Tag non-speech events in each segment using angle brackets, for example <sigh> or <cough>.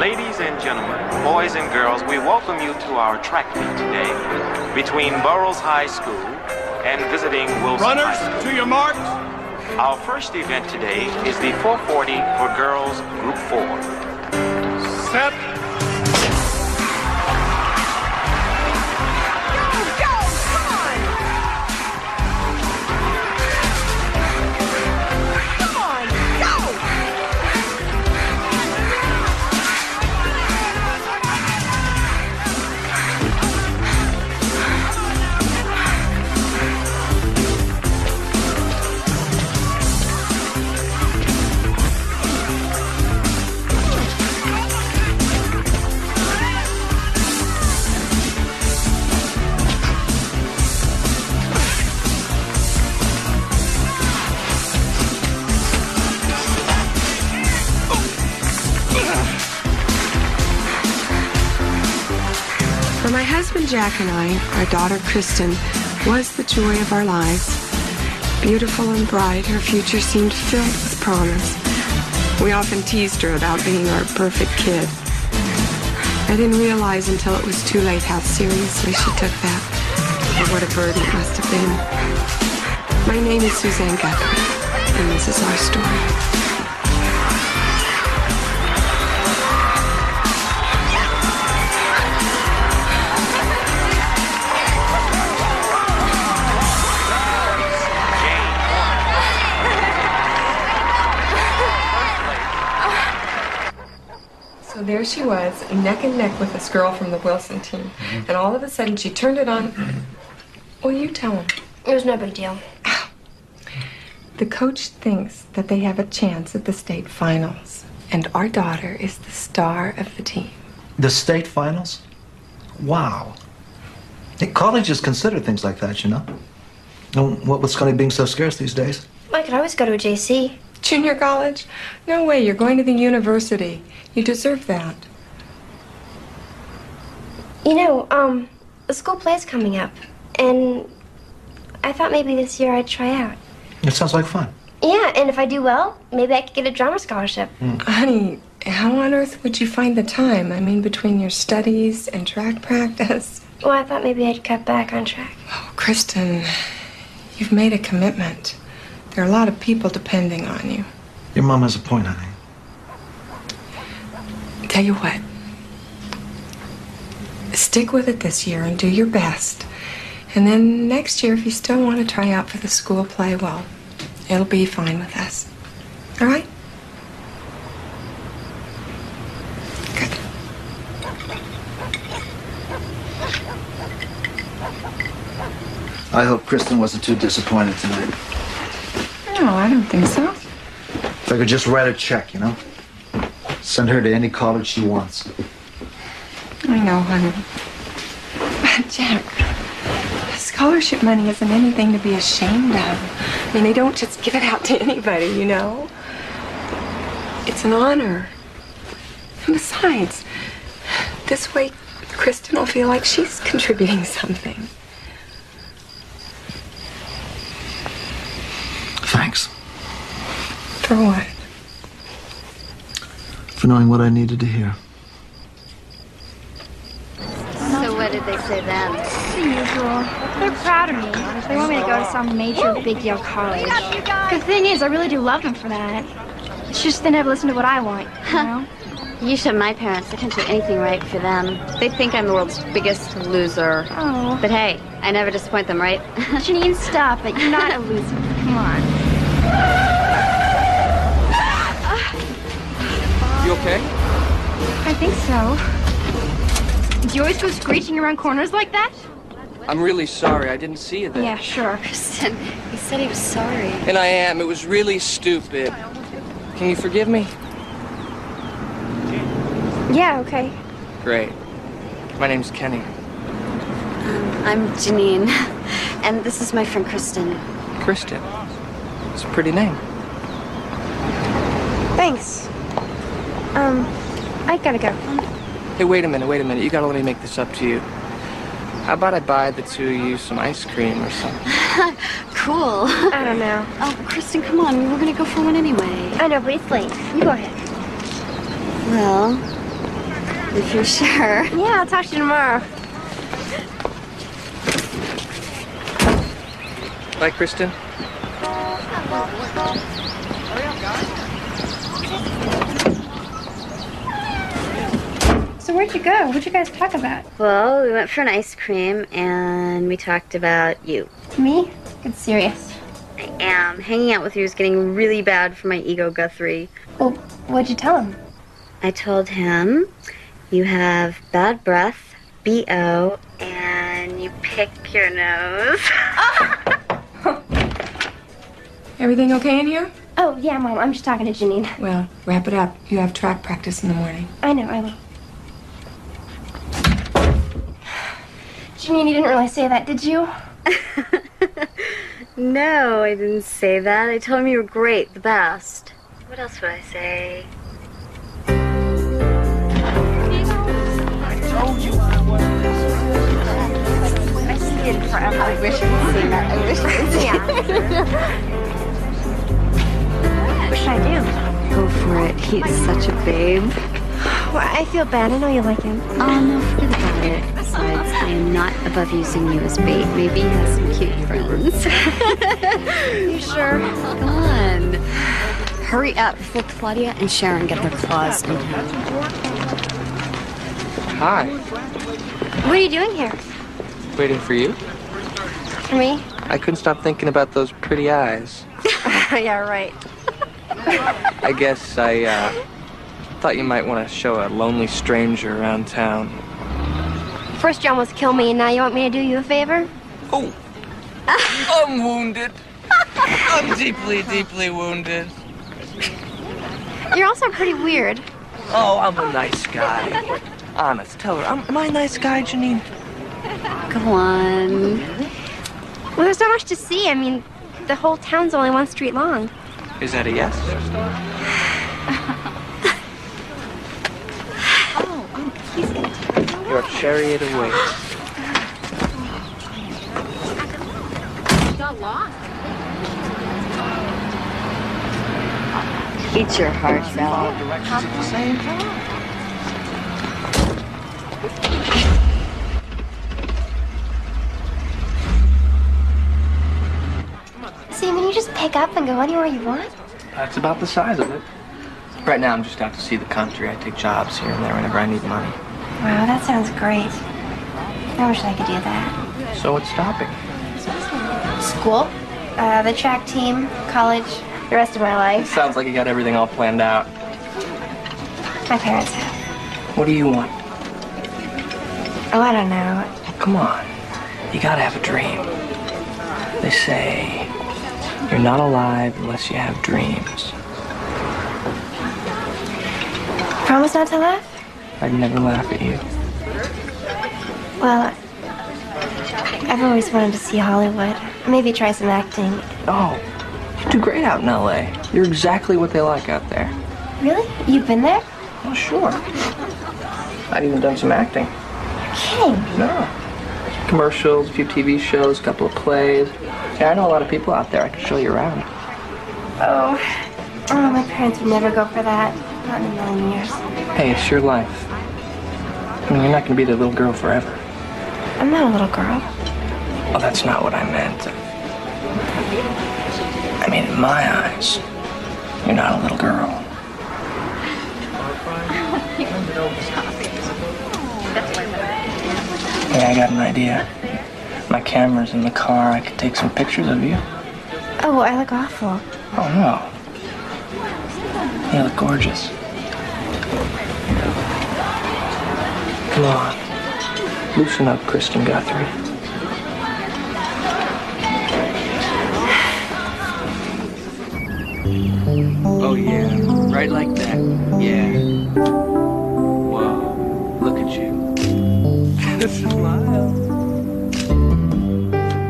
Ladies and gentlemen, boys and girls, we welcome you to our track meet today between Burroughs High School and visiting Wilson Runners, High School. to your marks. Our first event today is the 440 for girls group 4. Set. Jack and I, our daughter Kristen was the joy of our lives. Beautiful and bright, her future seemed filled with promise. We often teased her about being our perfect kid. I didn't realize until it was too late how seriously she took that, or what a burden it must have been. My name is Suzanne Guthrie, and this is our story. There she was, neck and neck with this girl from the Wilson team. Mm-hmm. And all of a sudden she turned it on. Well, you tell him. It was no big deal. The coach thinks that they have a chance at the state finals. And our daughter is the star of the team. The state finals? Wow. Hey, colleges consider things like that, you know. And what with Scully being so scarce these days? I could always go to a JC. Junior college? No way, you're going to the university. You deserve that. You know, um, the school play's coming up, and I thought maybe this year I'd try out. It sounds like fun. Yeah, and if I do well, maybe I could get a drama scholarship. Honey, how on earth would you find the time? I mean, between your studies and track <laughs> practice. Well, I thought maybe I'd cut back on track. Oh, Kristen, you've made a commitment. There are a lot of people depending on you. Your mom has a point, honey. Tell you what, stick with it this year and do your best. And then next year, if you still want to try out for the school play, well, it'll be fine with us. All right? I hope Kristen wasn't too disappointed tonight. Don't think so. If I could just write a check, you know? Send her to any college she wants. I know, honey. But, Jack, scholarship money isn't anything to be ashamed of. I mean, they don't just give it out to anybody, you know? It's an honor. And besides, this way, Kristen will feel like she's contributing something. Thanks For what? for knowing what I needed to hear. So what did they say then? The usual. They're proud of me. They want me to go to some major big deal college. The thing is, I really do love them for that. It's just they never listen to what I want, you know? You should my parents. I can't do anything right for them. They think I'm the world's biggest loser. Oh. But hey, I never disappoint them, right? Janine, stop it. You're not a loser. Come on. Okay? I think so. Do you always go screeching around corners like that? I'm really sorry. I didn't see you there. Yeah, sure. <laughs> Kristen, he said he was sorry. And I am. It was really stupid. Can you forgive me? Yeah, okay. Great. My name's Kenny. Um, I'm Janine, <laughs> and this is my friend Kristen. Kristen. It's a pretty name. Thanks. Um, I gotta go. Hey, wait a minute, wait a minute. You gotta let me make this up to you. How about I buy the two of you some ice cream or something? <laughs> Cool. I don't know. Oh, Kristen, come on. We're gonna go for one anyway. I know, but it's late. You go ahead. Well, If you're sure. Yeah, I'll talk to you tomorrow. Bye, Kristen. So where'd you go? What'd you guys talk about? Well, we went for an ice cream and we talked about you. Me? It's serious. I am. Hanging out with you is getting really bad for my ego, Guthrie. Well, what'd you tell him? I told him you have bad breath, BO, and you pick your nose. <laughs> Everything okay in here? Oh, yeah, Mom. I'm just talking to Janine. Well, wrap it up. You have track practice in the morning. I know, I will. Janine, you didn't really say that, did you? <laughs> no, I didn't say that. I told him you were great, the best. What else would I say? I see it forever. I wish I could see that. I wish I could see What should I do? Go for it. He's such a babe. Well, I feel bad. I know you like him. Oh, no, forget about it. Besides, I am not above using you as bait. Maybe he has some cute friends. <laughs> You sure? Come on. Hurry up before Claudia and Sharon get their claws in him. Hi. What are you doing here? Waiting for you. For me? I couldn't stop thinking about those pretty eyes. <laughs> yeah, right. I guess I uh, thought you might want to show a lonely stranger around town. First you almost killed me, and now you want me to do you a favor? Oh, <laughs> I'm wounded. I'm deeply, deeply wounded. You're also pretty weird. Oh, I'm a nice guy. Honest, tell her. I'm, am I a nice guy, Janine? Come on. Well, there's not much to see. I mean, the whole town's only one street long. Is that a yes? <sighs> <laughs> Your chariot awaits. Eat your heart out. Directions at the same time. See, I you just pick up and go anywhere you want. That's about the size of it. Right now, I'm just out to see the country. I take jobs here and there whenever I need money. Wow, that sounds great. I wish I could do that. So what's stopping? School, uh, the track team, college, the rest of my life. Sounds like you got everything all planned out. My parents have. What do you want? Oh, I don't know. Come on. You gotta have a dream. They say you're not alive unless you have dreams. Promise not to laugh? I'd never laugh at you. Well, I've always wanted to see Hollywood. Maybe try some acting. Oh, you do great out in LA. You're exactly what they like out there. Really? You've been there? Oh, sure. I've even done some acting. Kidding. No. Commercials, a few TV shows, a couple of plays. Yeah, I know a lot of people out there. I can show you around. Oh. Oh, my parents would never go for that. Not in a million years. Hey, it's your life. I mean, you're not gonna be the little girl forever. I'm not a little girl. Oh, that's not what I meant. I mean, in my eyes, you're not a little girl. Hey, I got an idea. My camera's in the car. I could take some pictures of you. Oh, I look awful. Oh, no. You look gorgeous. Come on. Loosen up, Kristen Guthrie. Oh, yeah. Right like that. Yeah. Whoa. Look at you. <laughs> Smile.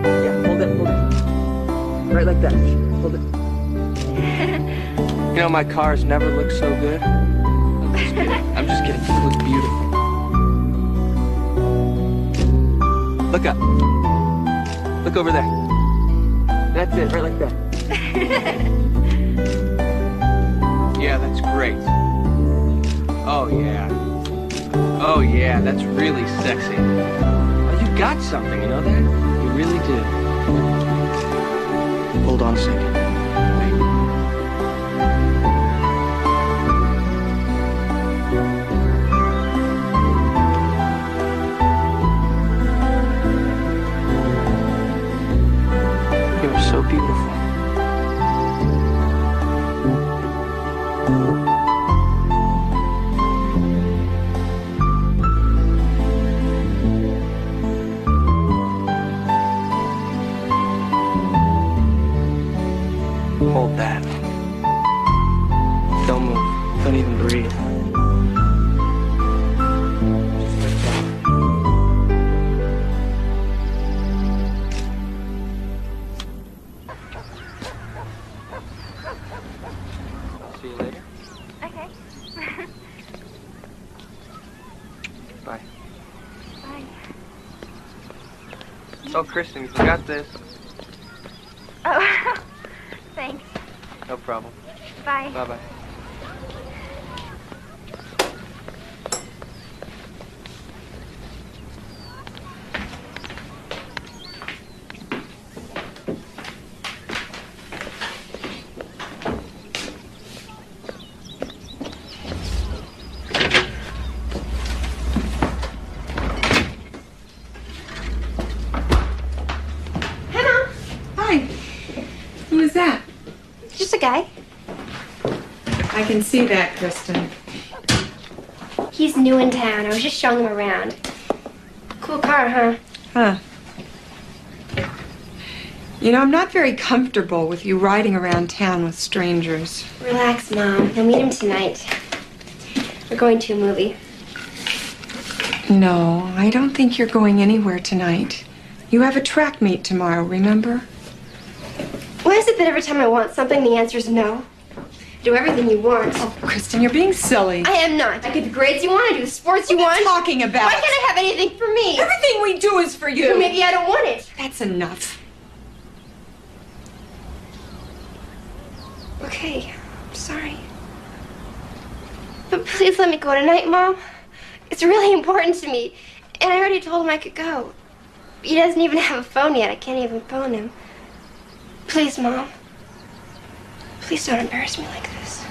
Yeah, hold it, hold it. Right like that. Hold it. <laughs> You know, my cars never look so good. I'm just kidding. I'm just kidding. You look beautiful. Look up. Look over there. That's it, right like that. <laughs> yeah, that's great. Oh, yeah. Oh, yeah, that's really sexy. Oh, you got something, you know that? You really do. Hold on a second. Oh, Kristen, you forgot this. Oh, <laughs> thanks. No problem. Bye. Bye. Bye bye. Hannah! Hi. Who is that? Just a guy. I can see that, Kristen. He's new in town. I was just showing him around. Cool car, huh? Huh. You know, I'm not very comfortable with you riding around town with strangers. Relax, Mom. You'll meet him tonight. We're going to a movie. No, I don't think you're going anywhere tonight. You have a track meet tomorrow, remember? Why is it that every time I want something, the answer is no? Do everything you want. Oh, Kristen, you're being silly. I am not. I get the grades you want. I do the sports you What are want. you talking about? Why can't I have anything for me? Everything we do is for you. maybe I don't want it. That's enough. Okay, I'm sorry. But please let me go tonight, Mom. It's really important to me. And I already told him I could go. He doesn't even have a phone yet. I can't even phone him. Please, Mom. Please don't embarrass me like this.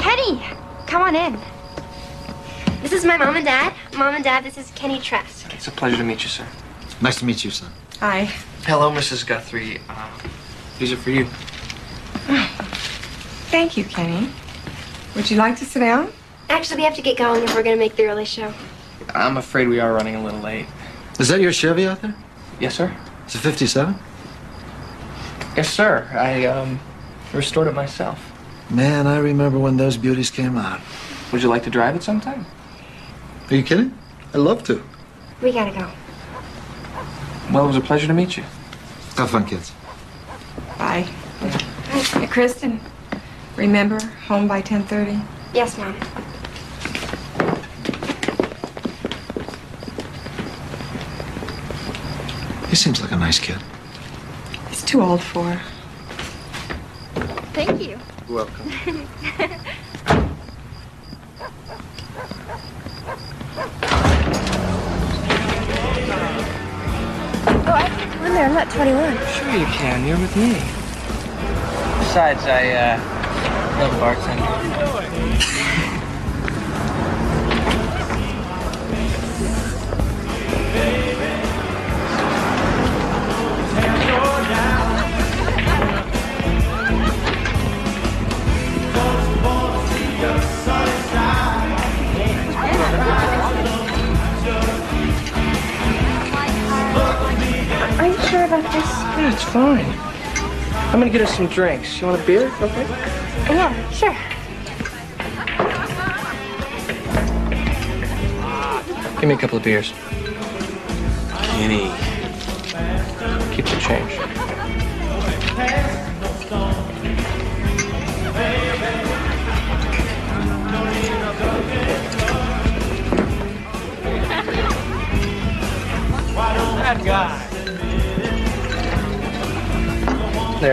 Kenny, come on in. This is my mom and dad. Mom and dad, this is Kenny Trask. It's a pleasure to meet you, sir. Nice to meet you, son. Hi. Hello, Mrs. Guthrie. Uh, these are for you. <sighs> Thank you, Kenny. Would you like to sit down? Actually, we have to get going if we're gonna make the early show. I'm afraid we are running a little late. Is that your Chevy out there? Yes, sir. It's a 57? Yes, sir. I um restored it myself. Man, I remember when those beauties came out. Would you like to drive it sometime? Are you kidding? I'd love to. We gotta go. Well, it was a pleasure to meet you. Have fun, kids. Bye. Hey, Kristen, remember, home by 10.30? Yes, Mom. Seems like a nice kid. He's too old for her. Thank you. You're welcome. <laughs> Oh, I can't go in there. I'm not 21. Sure you can. You're with me. Besides, I uh, love bartending. <laughs> about this? Yeah, it's fine. I'm gonna get us some drinks. You want a beer? Okay. Yeah, sure. Give me a couple of beers. Kenny.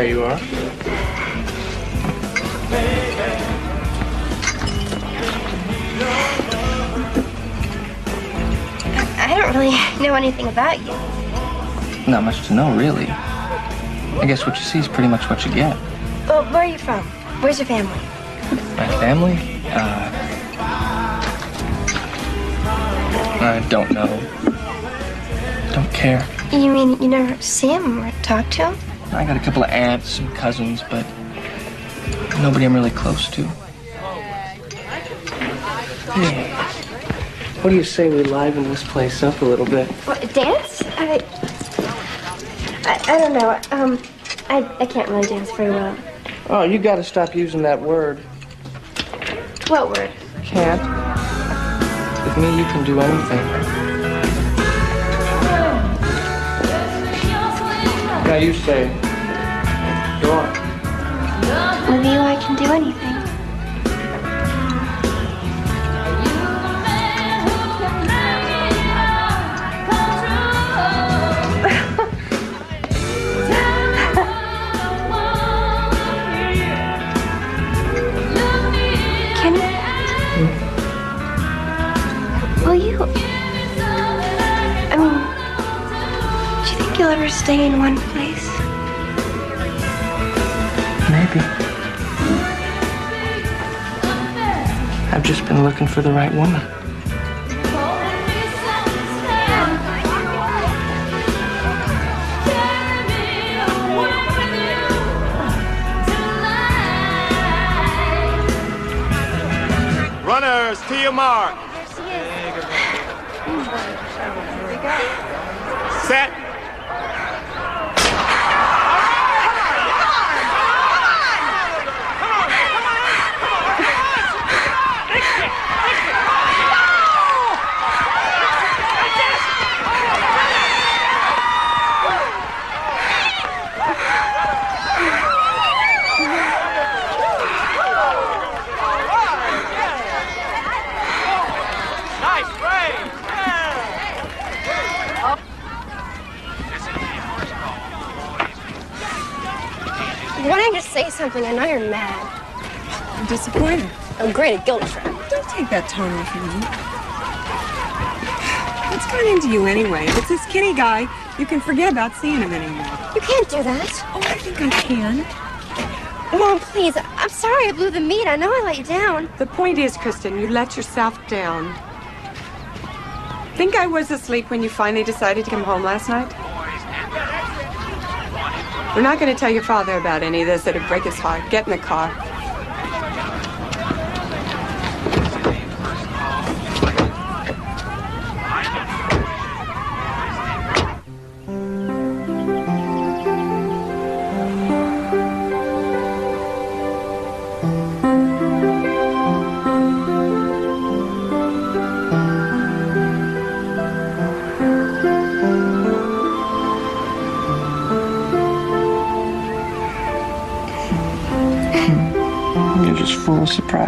There you are. I don't really know anything about you. Not much to know, really. I guess what you see is pretty much what you get. Well, where are you from? Where's your family? My family? Uh, I don't know. Don't care. You mean you never see him or talk to him? I got a couple of aunts and cousins, but nobody I'm really close to. Hey, what do you say we liven this place up a little bit? What, dance? I, I, I don't know. Um, I, I can't really dance very well. Oh, you gotta stop using that word. What word? Can't. With me, you can do anything. Now you say. Go on. With you, I can do anything. Will you? I mean, do you think you'll ever stay in one place? I've just been looking for the right woman. Runners, to your mark. Set. Nice play. Why don't you just say something? I know you're mad. I'm disappointed. I'm great at guilt trip. Don't take that tone off of me. What's gotten into you anyway? If it's this skinny guy, you can forget about seeing him anymore. You can't do that. Oh, I think I can. Mom, please. I'm sorry I blew the meat. I know I let you down. The point is, Kristen, you let yourself down. Think I was asleep when you finally decided to come home last night? We're not going to tell your father about any of this. It'd break his heart. Get in the car.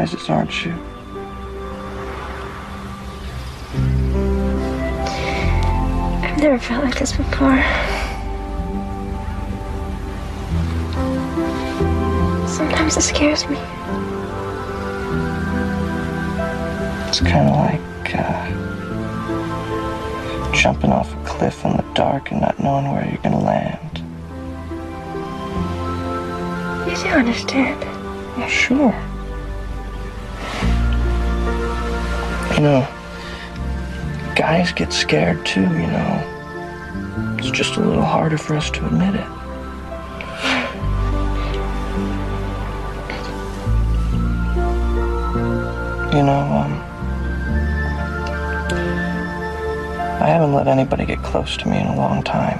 Surprises, aren't you? I've never felt like this before. Sometimes it scares me. It's kind of like uh, jumping off a cliff in the dark and not knowing where you're gonna land. You do understand. Well, sure. You know, guys get scared too, you know. It's just a little harder for us to admit it. You know, um, I haven't let anybody get close to me in a long time.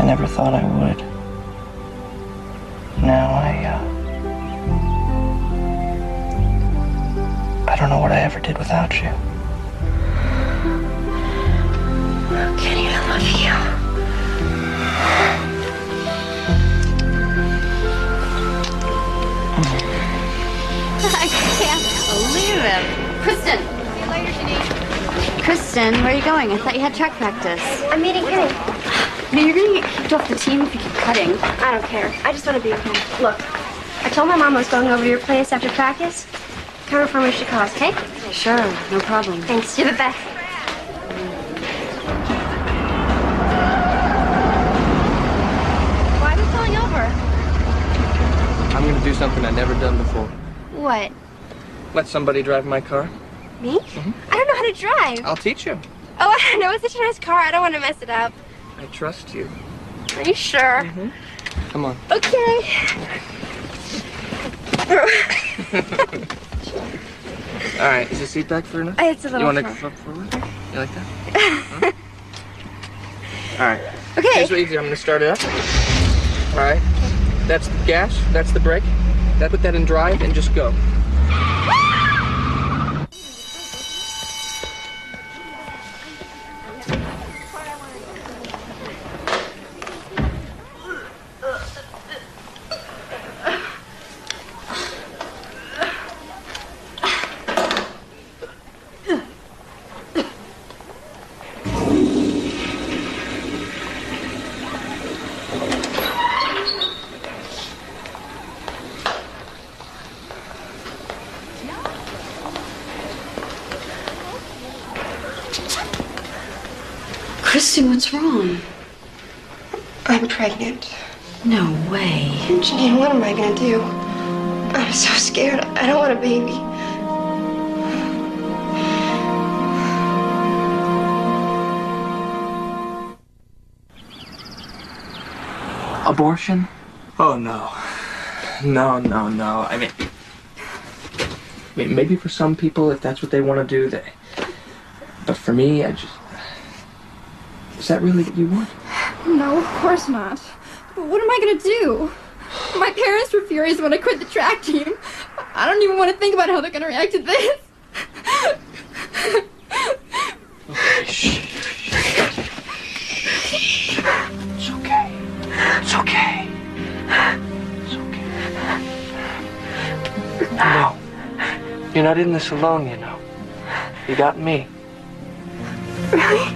I never thought I would. Don't know what I ever did without you. Kenny, I love you. I can't believe it. Kristen. Kristen, where are you going? I thought you had track practice. I'm meeting Kenny. No, you're gonna get kicked off the team if you keep cutting. I don't care. I just want to be with him. Look, I told my mom I was going over to your place after practice. Colonel from Chicago, okay? Sure, no problem. Thanks, You're the best. Why are we pulling over? I'm gonna do something I've never done before. What? Let somebody drive my car. Me? Mm -hmm. I don't know how to drive. I'll teach you. Oh, <laughs> I know. It's such a nice car. I don't want to mess it up. I trust you. Are you sure? Mm -hmm. Come on. Okay. <laughs> <laughs> All right. Is the seat back for enough? It's a You want to flip forward? You like that? Huh? <laughs> All right. Okay. Here's what you do. I'm gonna start it up. All right. That's the gas. That's the brake. That put that in drive and just go. Christy, what's wrong? I'm pregnant. No way. Janine, what am I gonna do? I'm so scared. I don't want a baby. Abortion? Oh no. No, no, no. I mean, I mean, maybe for some people, if that's what they want to do, they. But for me, I just. Is that really what you want? No, of course not. But what am I gonna do? <laughs> My parents were furious when I quit the track team. I don't even want to think about how they're gonna react to this. It's okay. It's okay. It's okay. No. You're not in this alone, you know. You got me. Really?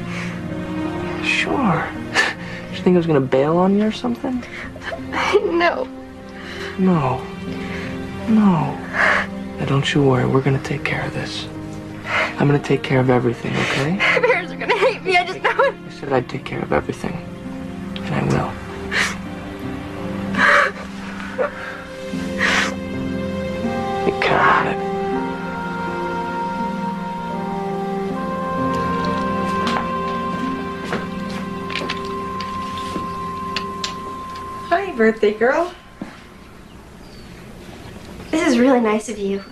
Sure. Did you think I was gonna bail on you or something? No. No. No. Now don't you worry, we're gonna take care of this. I'm gonna take care of everything, okay? <laughs> My parents are gonna hate me. I just know it. I said I'd take care of everything. And I will. You count on it. Hi, birthday girl. Is really nice of you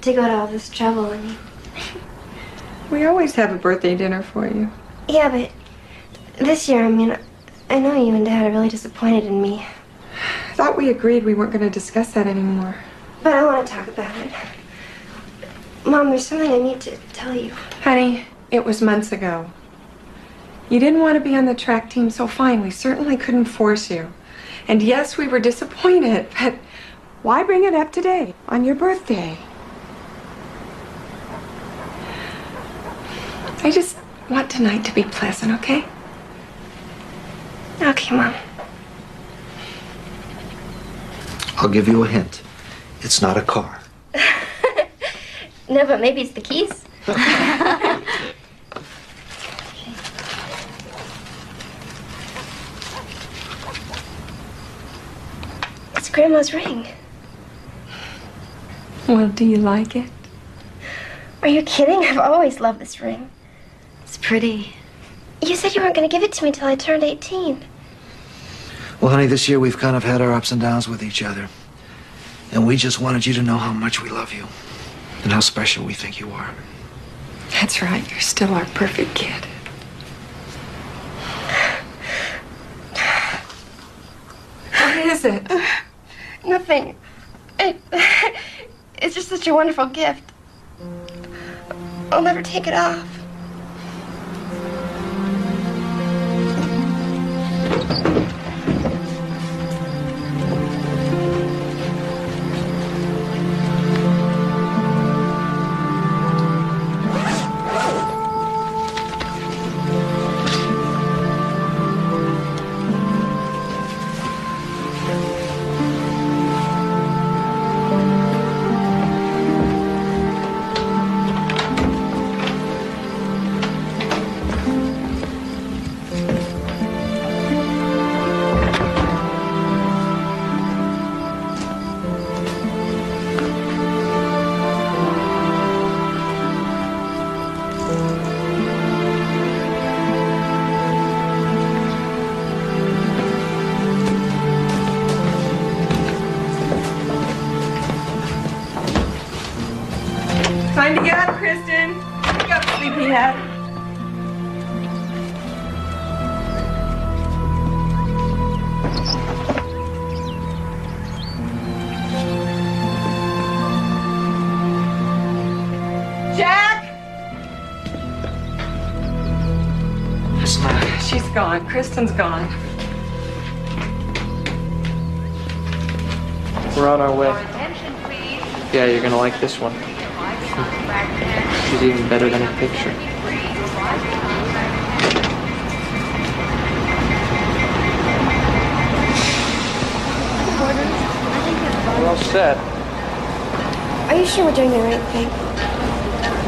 to go to all this trouble. I mean, <laughs> We always have a birthday dinner for you. yeah, but this year, I mean, I know you and Dad are really disappointed in me, I thought we agreed we weren't going to discuss that anymore. but I want to talk about it. Mom, there's something I need to tell you. Honey, it was months ago. You didn't want to be on the track team, so fine, we certainly couldn't force you. And yes, we were disappointed, <laughs> but why bring it up today, on your birthday? I just want tonight to be pleasant, okay? Okay, Mom. I'll give you a hint. It's not a car. <laughs> No, but maybe it's the keys. <laughs> it's Grandma's ring. Well, do you like it? Are you kidding? I've always loved this ring. It's pretty. You said you weren't going to give it to me till I turned 18. Well, honey, this year we've kind of had our ups and downs with each other. And we just wanted you to know how much we love you and how special we think you are. That's right, you're still our perfect kid. What is it? <sighs> Nothing. It, <laughs> it's just such a wonderful gift. I'll never take it off. Kristen's gone. We're on our way. Yeah, you're gonna like this one. She's even better than a picture. We're all set. Are you sure we're doing the right thing?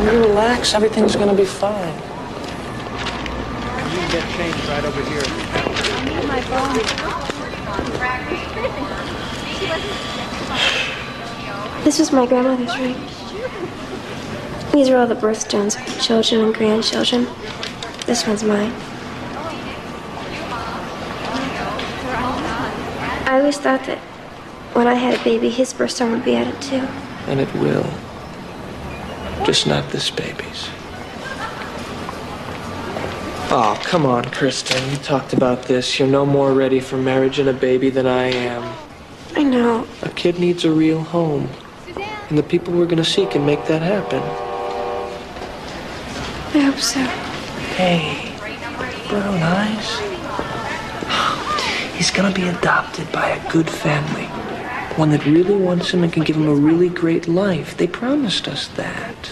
Relax, everything's gonna be fine. You can get changed right over here. This was my grandmother's ring. These are all the birthstones of children and grandchildren. This one's mine. I always thought that when I had a baby, his birthstone would be added too. And it will. Just not this baby's. Oh, come on, Kristen. You talked about this. You're no more ready for marriage and a baby than I am. I know. A kid needs a real home. And the people we're gonna see can make that happen. I hope so. Hey, brown eyes. He's gonna be adopted by a good family. One that really wants him and can give him a really great life. They promised us that.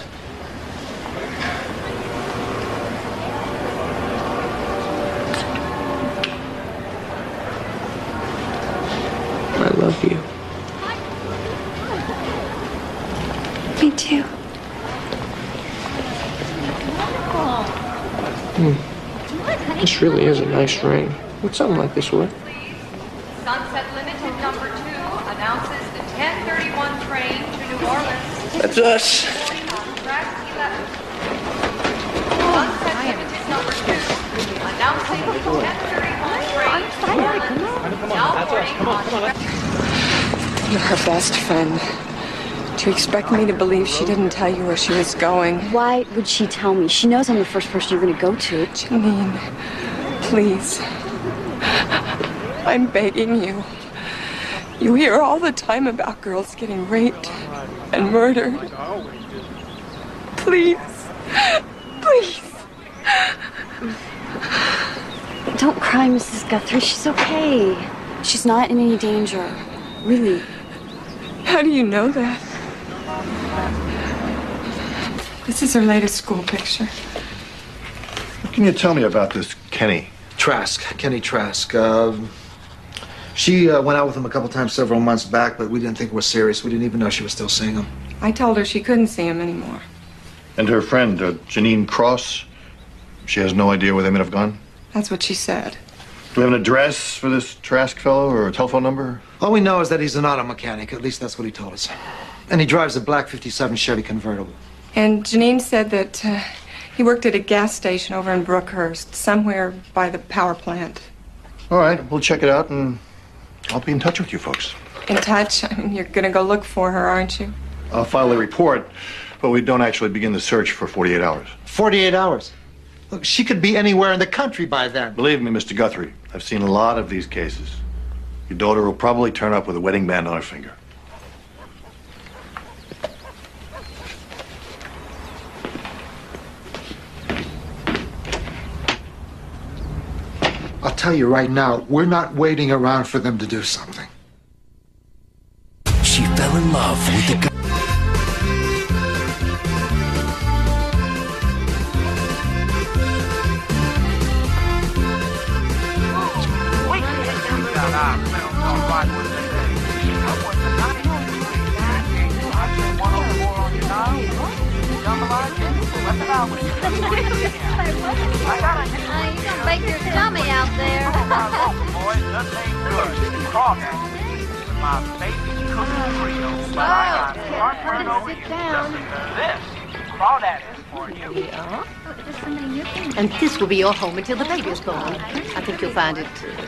I love you. Me too. Hmm. This really is a nice ring. What's something like this worth? Sunset Limited number two announces the 1031 train to New Orleans. That's us. Sunset Limited number two announcing the 1031 train to New Orleans. Now boarding on You're her best friend. Do you expect me to believe she didn't tell you where she was going? Why would she tell me? She knows I'm the first person you're going to go to. Janine, please. I'm begging you. You hear all the time about girls getting raped and murdered. Please. Please. Don't cry, Mrs. Guthrie. She's okay. She's not in any danger. Really. How do you know that? This is her latest school picture. What can you tell me about this Kenny? Trask, Kenny Trask. Uh, she uh, went out with him a couple times several months back, but we didn't think it was serious. We didn't even know she was still seeing him. I told her she couldn't see him anymore. And her friend, uh, Janine Cross? She has no idea where they might have gone? That's what she said. Do we have an address for this Trask fellow or a telephone number? All we know is that he's an auto mechanic. At least that's what he told us. And he drives a black 57 Chevy convertible. And Janine said that uh, he worked at a gas station over in Brookhurst, somewhere by the power plant. All right, we'll check it out and I'll be in touch with you folks. In touch? I mean, you're gonna go look for her, aren't you? I'll file a report, but we don't actually begin the search for 48 hours. 48 hours. Look, she could be anywhere in the country by then. Believe me, Mr. Guthrie, I've seen a lot of these cases. Your daughter will probably turn up with a wedding band on her finger. I'll tell you right now, we're not waiting around for them to do something. She fell in love with the guy. You don't make your tummy out there. And this will be your home until the baby is born. I think you'll find it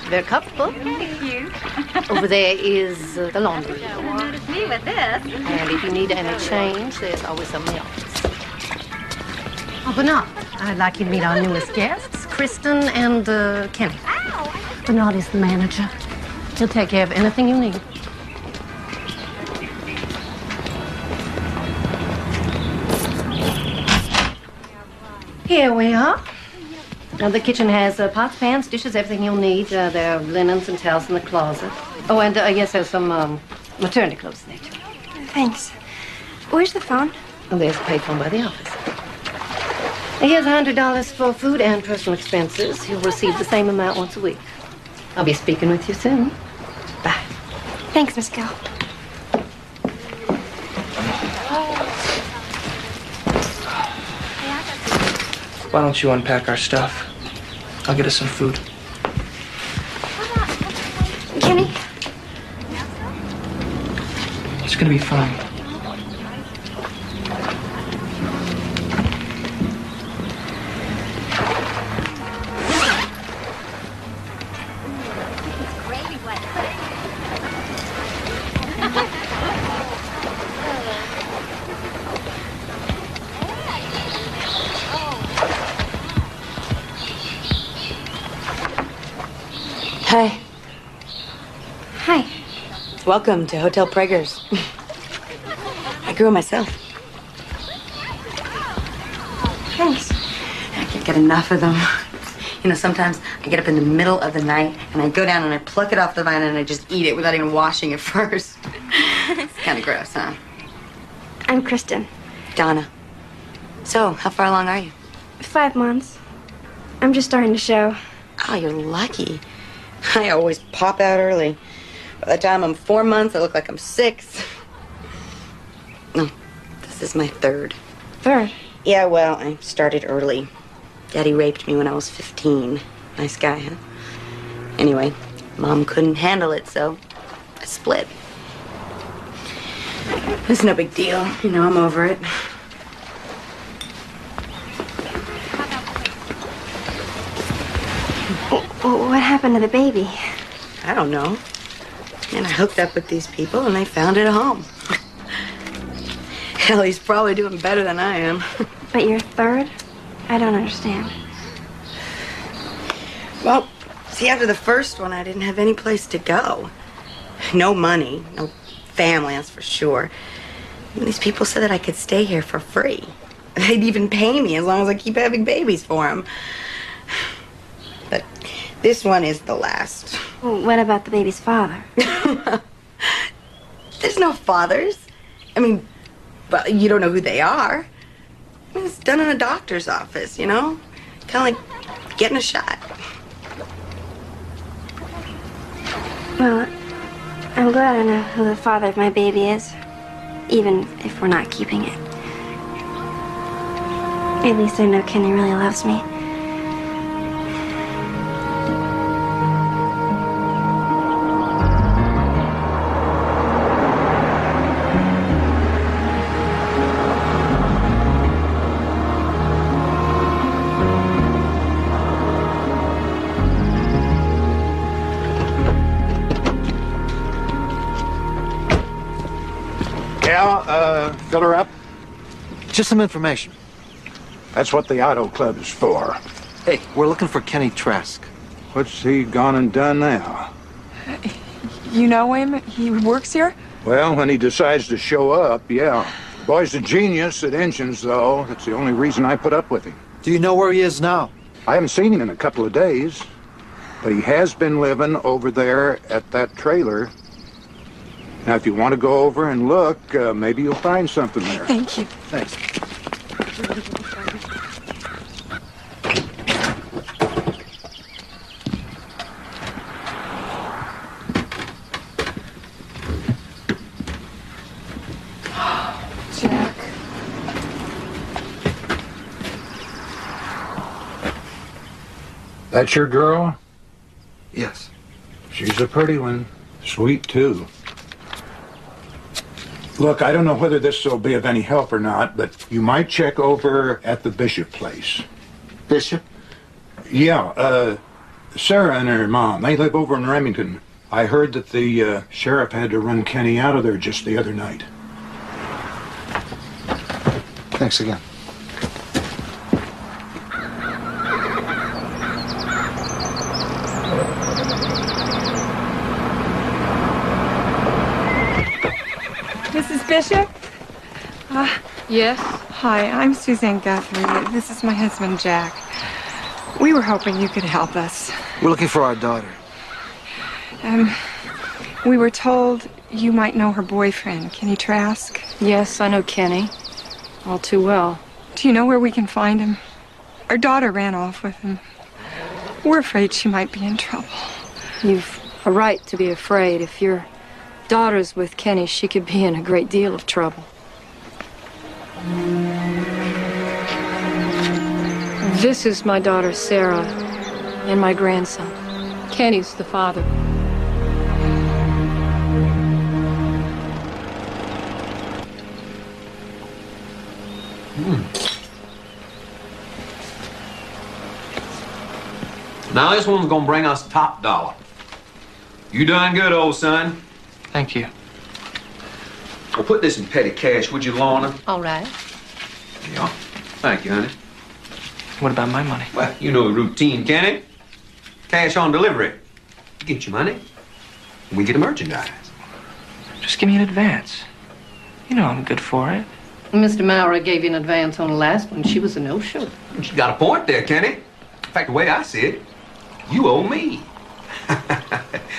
very comfortable. Thank you. Over there is uh, the laundry. Notice me with this. And if you need any change, there's always something else. Oh, Bernard, I'd like you to meet our newest guests, Kristen and uh, Kenny. Bernard is the manager. He'll take care of anything you need. Here we are. Now, the kitchen has uh, pots, pans, dishes, everything you'll need. Uh, there are linens and towels in the closet. Oh, and uh, yes, there's some um, maternity clothes in there, too. Thanks. Where's the phone? Oh, there's a payphone by the office. Now, Here's $100 for food and personal expenses. You'll receive the same amount once a week. I'll be speaking with you soon. Bye. Thanks, Miss Gill. Why don't you unpack our stuff? I'll get us some food. Kenny? It's gonna be fine. Welcome to Hotel Preggers. I grew it myself. Thanks. I can't get enough of them. You know, sometimes I get up in the middle of the night and I go down and I pluck it off the vine and I just eat it without even washing it <laughs> first. it's kind of gross, huh? I'm Kristen. Donna. So, how far along are you? Five months. I'm just starting to show. Oh, you're lucky. I always pop out early. By the time I'm four months, I look like I'm six. No, this is my third. Third? Yeah, well, I started early. Daddy raped me when I was 15. Nice guy, huh? Anyway, Mom couldn't handle it, so I split. It's no big deal. You know, I'm over it. What happened to the baby? I don't know. And I hooked up with these people and they found it a home. <laughs> Hell, he's probably doing better than I am. <laughs> But you're third? I don't understand. Well, see, after the first one, I didn't have any place to go. No money, no family, that's for sure. And these people said that I could stay here for free. <laughs> They'd even pay me as long as I keep having babies for them. But this one is the last. Well, what about the baby's father? <laughs> There's no fathers. I mean, well, you don't know who they are. I mean, It's done in a doctor's office, you know? Kind of like getting a shot. Well, I'm glad I know who the father of my baby is, even if we're not keeping it. At least I know Kenny really loves me. Fill her up. Just some information. That's what the auto club is for. Hey, we're looking for Kenny Trask. What's he gone and done now? You know him? He works here? Well, when he decides to show up, yeah. Boy's a genius at engines, though. That's the only reason I put up with him. Do you know where he is now? I haven't seen him in a couple of days, but he has been living over there at that trailer. Now, if you want to go over and look, uh, maybe you'll find something there. Thank you. Thanks. Jack. That's your girl? Yes. She's a pretty one. Sweet, too. Look, I don't know whether this will be of any help or not, but you might check over at the Bishop place. Bishop? Yeah, uh, Sarah and her mom, they live over in Remington. I heard that the uh, sheriff had to run Kenny out of there just the other night. Thanks again. Bishop? Uh, yes? Hi, I'm Suzanne Guthrie. This is my husband, Jack. We were hoping you could help us. We're looking for our daughter. Um, we were told you might know her boyfriend, Kenny Trask. Yes, I know Kenny. All too well. Do you know where we can find him? Our daughter ran off with him. We're afraid she might be in trouble. You've a right to be afraid. If your daughter's with Kenny, she could be in a great deal of trouble. This is my daughter Sarah and my grandson. Kenny's the father. Hmm. Now this one's gonna bring us top dollar. You done good, old son. Thank you. Well, put this in petty cash, would you, Lorna? All right. Yeah. Thank you, honey. What about my money? Well, you know the routine, Kenny. Cash on delivery. You get your money, we get the merchandise. Just give me an advance. You know I'm good for it. Mr. Maurer gave you an advance on the last one. She was a no-show. You got a point there, Kenny. In fact, the way I see it, you owe me. <laughs> now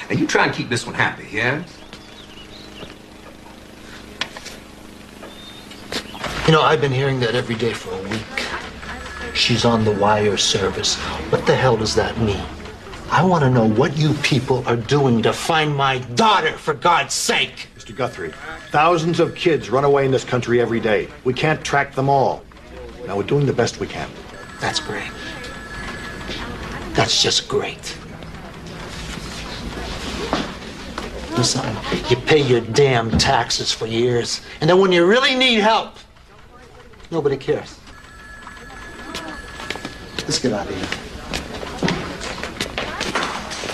you try and keep this one happy, yeah? You know, I've been hearing that every day for a week. She's on the wire service. What the hell does that mean? I want to know what you people are doing to find my daughter, for God's sake. Mr. Guthrie, thousands of kids run away in this country every day. We can't track them all. Now, we're doing the best we can. That's great. That's just great. Listen, you pay your damn taxes for years, and then when you really need help, nobody cares. Let's get out of here.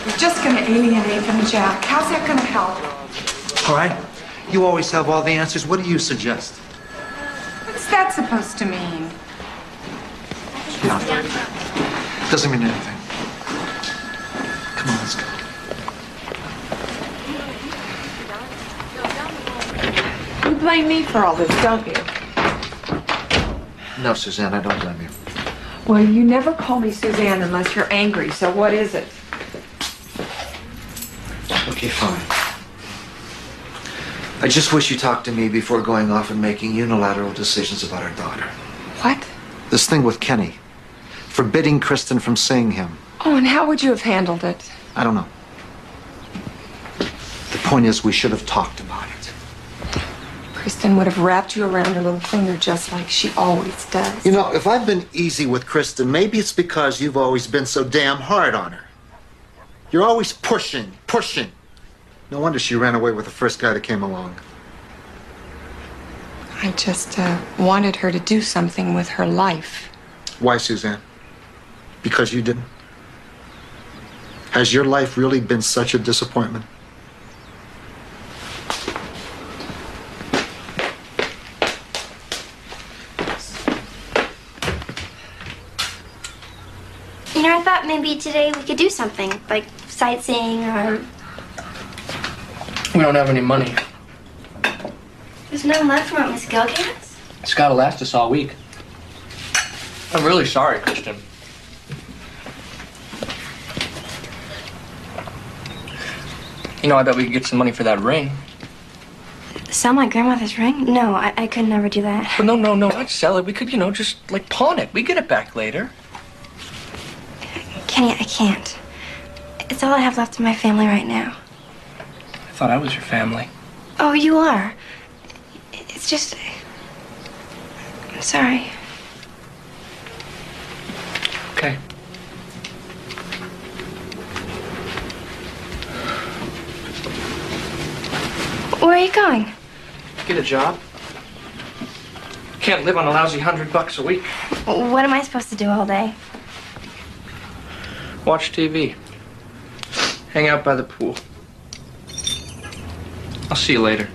You're just going to alienate them, Jack. How's that going to help? All right? You always have all the answers. What do you suggest? What's that supposed to mean? Nothing. Doesn't mean anything. Come on, let's go. You blame me for all this, don't you? No, Suzanne, I don't blame you. Well, you never call me Suzanne unless you're angry, so what is it? Okay, fine. I just wish you talked to me before going off and making unilateral decisions about our daughter. What? This thing with Kenny. Forbidding Kristen from seeing him. Oh, and how would you have handled it? I don't know. The point is, we should have talked about it. Kristen would have wrapped you around her little finger just like she always does. You know, if I've been easy with Kristen, maybe it's because you've always been so damn hard on her. You're always pushing, pushing. No wonder she ran away with the first guy that came along. I just uh, wanted her to do something with her life. Why, Suzanne? Because you didn't? Has your life really been such a disappointment? You know, I thought maybe today we could do something, like sightseeing or. We don't have any money. There's none left from what Miss Gill gave us? It's gotta last us all week. I'm really sorry, Kristen. You know, I bet we could get some money for that ring. Sell my grandmother's ring? No, I, I could never do that. But no, no, no, not sell it. We could, you know, just like pawn it. We get it back later. Kenny, I can't. It's all I have left of my family right now. I thought I was your family. Oh, you are. It's just. I'm sorry. Okay. Where are you going? Get a job. Can't live on a lousy hundred bucks a week. What am I supposed to do all day? Watch TV. Hang out by the pool. I'll see you later.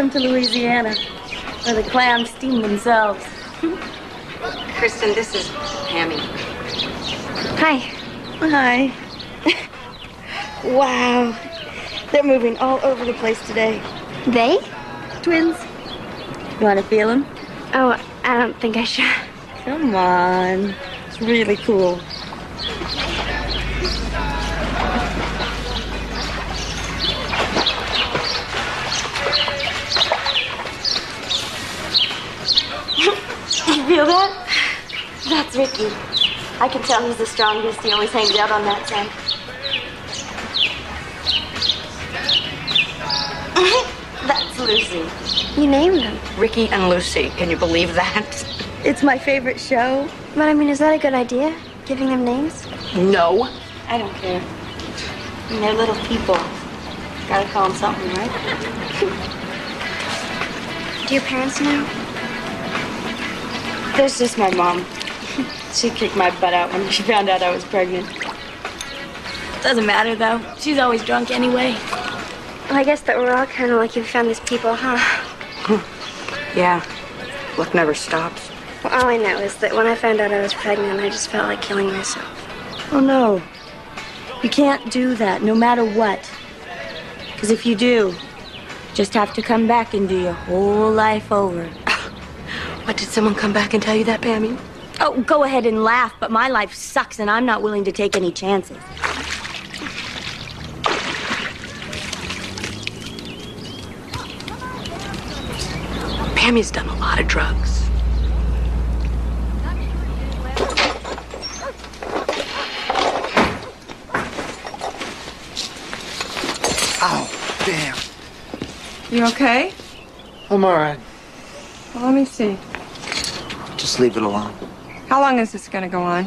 Welcome to Louisiana, where the clams steam themselves. Kristen, this is Pammy. Hi. Hi. <laughs> wow. They're moving all over the place today. They? Twins. You want to feel them? Oh, I don't think I should. Come on. It's really cool. Feel that? That's Ricky. I can tell he's the strongest. He always hangs out on that side. <laughs> That's Lucy. You named them. Ricky and Lucy. Can you believe that? It's my favorite show. But I mean, is that a good idea? Giving them names? No. I don't care. I mean, they're little people. Gotta call them something, right? <laughs> Do your parents know? There's just my mom. She kicked my butt out when she found out I was pregnant. Doesn't matter, though. She's always drunk anyway. Well, I guess that we're all kind of like you found these people, huh? <laughs> Yeah. Luck never stops. Well, all I know is that when I found out I was pregnant, I just felt like killing myself. Oh, no. You can't do that, no matter what. Because if you do, you just have to come back and do your whole life over. What, did someone come back and tell you that, Pammy? Oh, go ahead and laugh, but my life sucks and I'm not willing to take any chances. Pammy's done a lot of drugs. Ow, damn. You okay? I'm all right. Well, let me see. Just leave it alone. How long is this going to go on?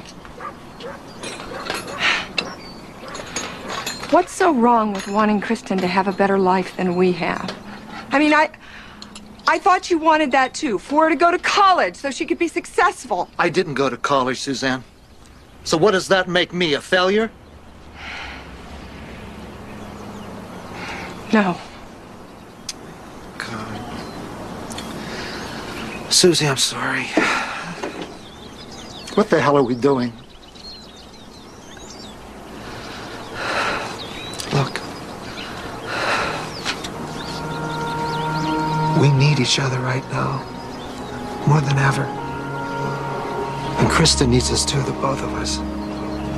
What's so wrong with wanting Kristen to have a better life than we have? I mean, I. I thought you wanted that too, for her to go to college so she could be successful. I didn't go to college, Suzanne. So what does that make me, a failure? No. Susie, I'm sorry. What the hell are we doing? Look. We need each other right now. More than ever. And Kristen needs us too, the both of us.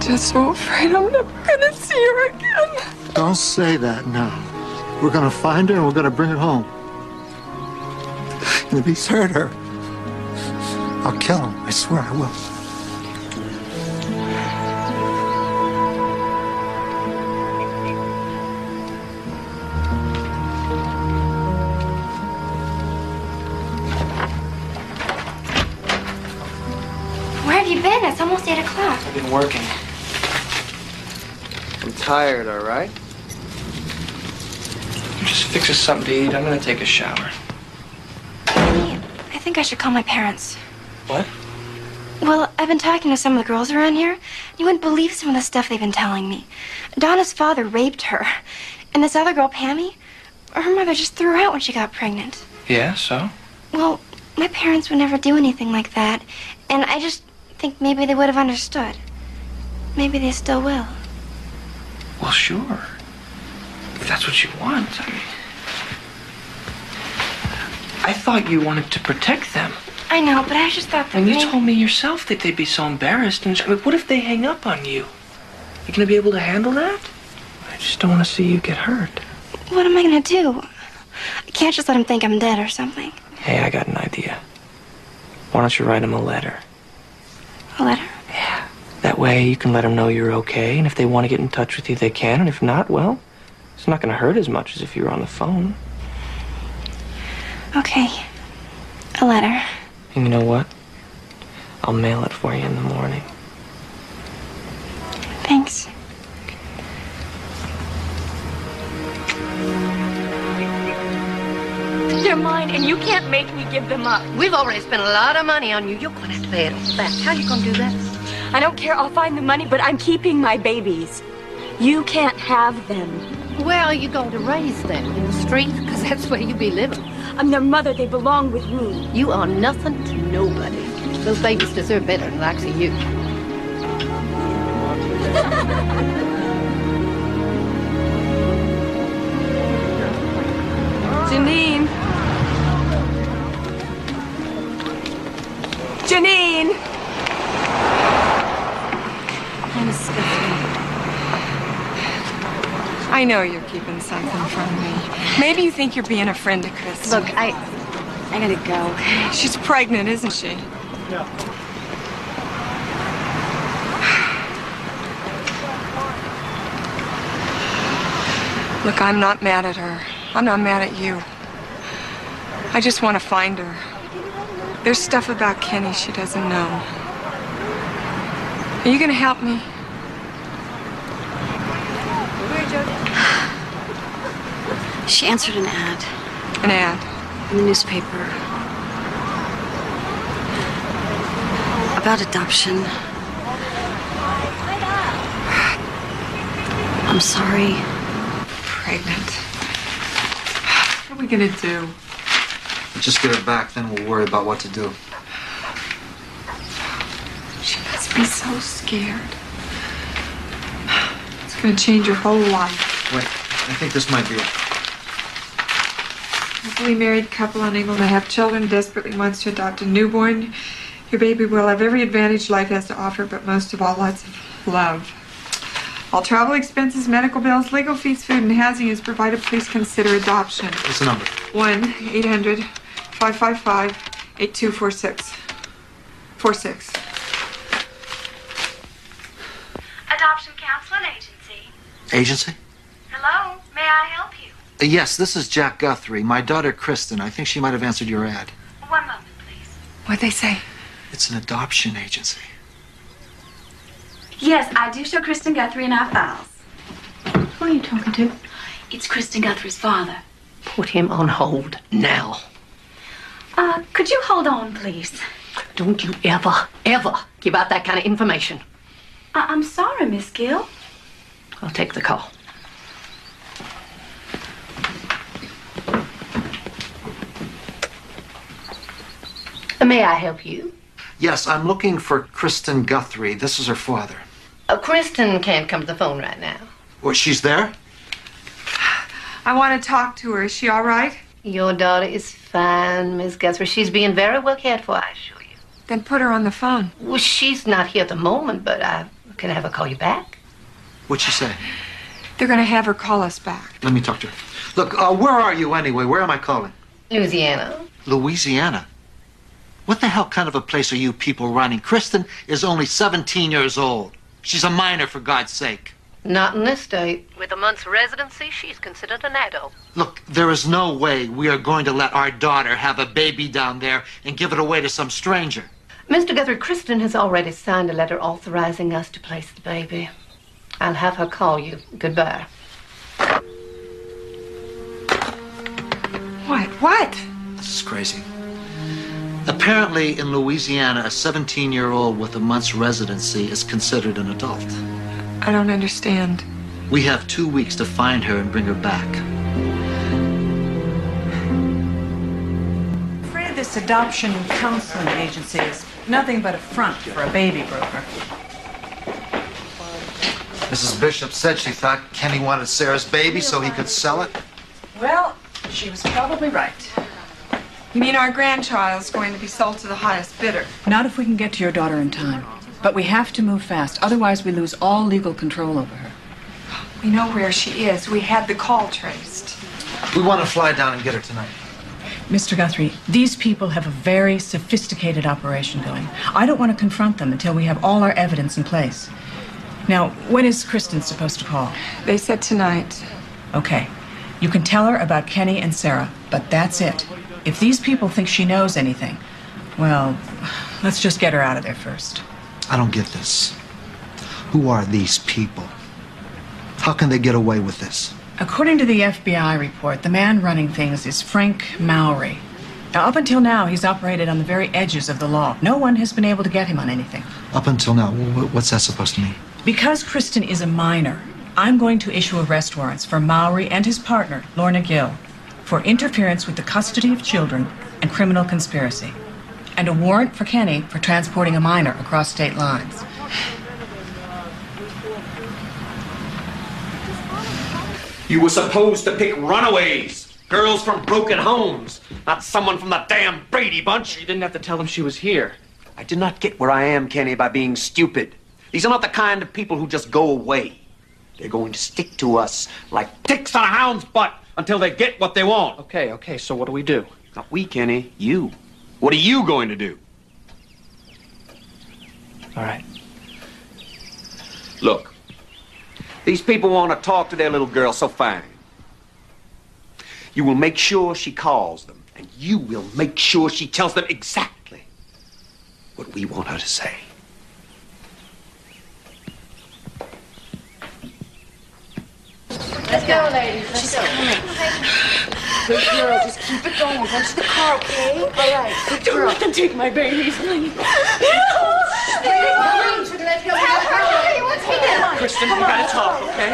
Just so afraid I'm never gonna see her again. Don't say that now. We're gonna find her and we're gonna bring her home. And if he's hurt her, I'll kill him. I swear I will. Where have you been? It's almost 8 o'clock. I've been working. I'm tired, all right? Just fix us something to eat. I'm gonna take a shower. I think I should call my parents. What? Well, I've been talking to some of the girls around here. You wouldn't believe some of the stuff they've been telling me. Donna's father raped her. And this other girl, Pammy, her mother just threw her out when she got pregnant. Yeah, so? Well, my parents would never do anything like that. And I just think maybe they would have understood. Maybe they still will. Well, sure. If that's what you want. I mean, I thought you wanted to protect them. I know, but I just thought that And you told me yourself that they'd be so embarrassed. And I mean, what if they hang up on you? You gonna be able to handle that? I just don't want to see you get hurt. What am I gonna do? I can't just let him think I'm dead or something. Hey, I got an idea. Why don't you write him a letter? A letter? Yeah. That way you can let them know you're okay, and if they want to get in touch with you, they can, and if not, well, it's not going to hurt as much as if you were on the phone. Okay. A letter. And you know what? I'll mail it for you in the morning. Thanks. They're mine, and you can't make me give them up. We've already spent a lot of money on you. You're going to have to pay it all back. How you going to do that? I don't care. I'll find the money, but I'm keeping my babies. You can't have them. Where are you going to raise them? In the street? Because that's where you be living. I'm their mother. They belong with me. You are nothing to nobody. Those babies deserve better than the likes of you. <laughs> Janine. Janine. Miss Guthrie. I know you're keeping something from me. Maybe you think you're being a friend to Chris. Look, I, I gotta go. She's pregnant, isn't she? Yeah. <sighs> Look, I'm not mad at her. I'm not mad at you. I just want to find her. There's stuff about Kenny she doesn't know. Are you going to help me? She answered an ad An ad. in the newspaper about adoption. I'm sorry. Pregnant. What are we going to do? Just get her back, then we'll worry about what to do. She must be so scared. It's going to change her whole life. Wait, I think this might be it. Happily married couple unable to have children desperately wants to adopt a newborn. Your baby will have every advantage life has to offer, but most of all, lots of love. All travel expenses, medical bills, legal fees, food, and housing is provided. Please consider adoption. What's the number? 1 800 555 8246. 46. Adoption Counseling Agency. Agency? Hello, may I help you? Uh, yes, this is Jack Guthrie. My daughter, Kristen. I think she might have answered your ad. One moment, please. What'd they say? It's an adoption agency. Yes, I do show Kristen Guthrie in our files. Who are you talking to? It's Kristen Guthrie's father. Put him on hold now. Uh, could you hold on, please? Don't you ever, ever give out that kind of information. I- I'm sorry, Miss Gill. I'll take the call. May I help you? Yes, I'm looking for Kristen Guthrie. This is her father. Uh, Kristen can't come to the phone right now. Well, she's there? I want to talk to her. Is she all right? Your daughter is fine, Miss Guthrie. She's being very well cared for, I assure you. Then put her on the phone. Well, she's not here at the moment, but I can have her call you back. What'd she say? They're going to have her call us back. Let me talk to her. Look, uh, where are you anyway? Where am I calling? Louisiana. Louisiana? What the hell kind of a place are you people running? Kristen is only 17 years old. She's a minor, for God's sake. Not in this state. With a month's residency, she's considered an adult. Look, there is no way we are going to let our daughter have a baby down there and give it away to some stranger. Mr. Guthrie, Kristen has already signed a letter authorizing us to place the baby. I'll have her call you. Goodbye. What? What? This is crazy. Apparently, in Louisiana, a 17 year old with a month's residency is considered an adult. I don't understand. We have two weeks to find her and bring her back. I'm afraid this adoption and counseling agency is nothing but a front for a baby broker. Mrs. Bishop said she thought Kenny wanted Sarah's baby so he could sell it. Well, she was probably right. You mean our grandchild's going to be sold to the highest bidder? Not if we can get to your daughter in time. But we have to move fast, otherwise we lose all legal control over her. We know where she is. We had the call traced. We want to fly down and get her tonight. Mr. Guthrie, these people have a very sophisticated operation going. I don't want to confront them until we have all our evidence in place. Now, when is Kristen supposed to call? They said tonight. Okay. You can tell her about Kenny and Sarah, but that's it. If these people think she knows anything, well, let's just get her out of there first. I don't get this. Who are these people? How can they get away with this? According to the FBI report, the man running things is Frank Mowry. Now, up until now, he's operated on the very edges of the law. No one has been able to get him on anything. Up until now, what's that supposed to mean? Because Kristen is a minor, I'm going to issue arrest warrants for Mowry and his partner, Lorna Gill, for interference with the custody of children and criminal conspiracy, and a warrant for Kenny for transporting a minor across state lines. You were supposed to pick runaways, girls from broken homes, not someone from the damn Brady bunch. You didn't have to tell them she was here. I did not get where I am, Kenny, by being stupid. These are not the kind of people who just go away. They're going to stick to us like ticks on a hound's butt until they get what they want. Okay, okay, so what do we do? Not we, Kenny. You. What are you going to do? All right. Look, these people want to talk to their little girl, so fine. You will make sure she calls them, and you will make sure she tells them exactly what we want her to say. Let's go, ladies. Let's go. Good girl. Just keep it going. Go to the car, okay? All right. Good girl. Don't let them take my babies, please. Kristen, we gotta talk, okay?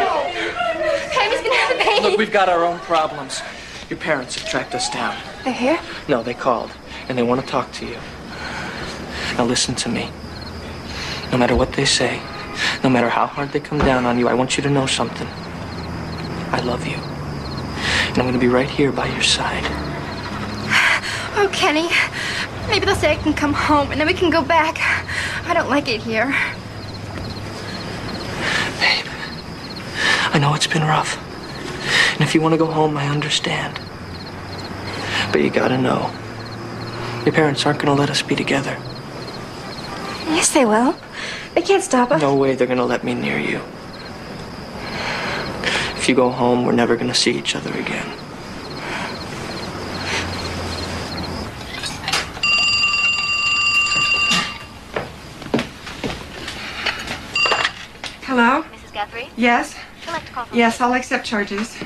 Pammy's gonna have a baby. Look, we've got our own problems. Your parents have tracked us down. They're here? No, they called, and they want to talk to you. Now listen to me. No matter what they say, no matter how hard they come down on you, I want you to know something. I love you. And I'm going to be right here by your side. Oh, Kenny. Maybe they'll say I can come home and then we can go back. I don't like it here. Babe, I know it's been rough. And if you want to go home, I understand. But you gotta know, your parents aren't gonna let us be together. Yes, they will. They can't stop us. No way they're gonna let me near you. If you go home, we're never gonna see each other again. Hello? Mrs. Guthrie? Yes? Would like call Yes, I'll accept charges.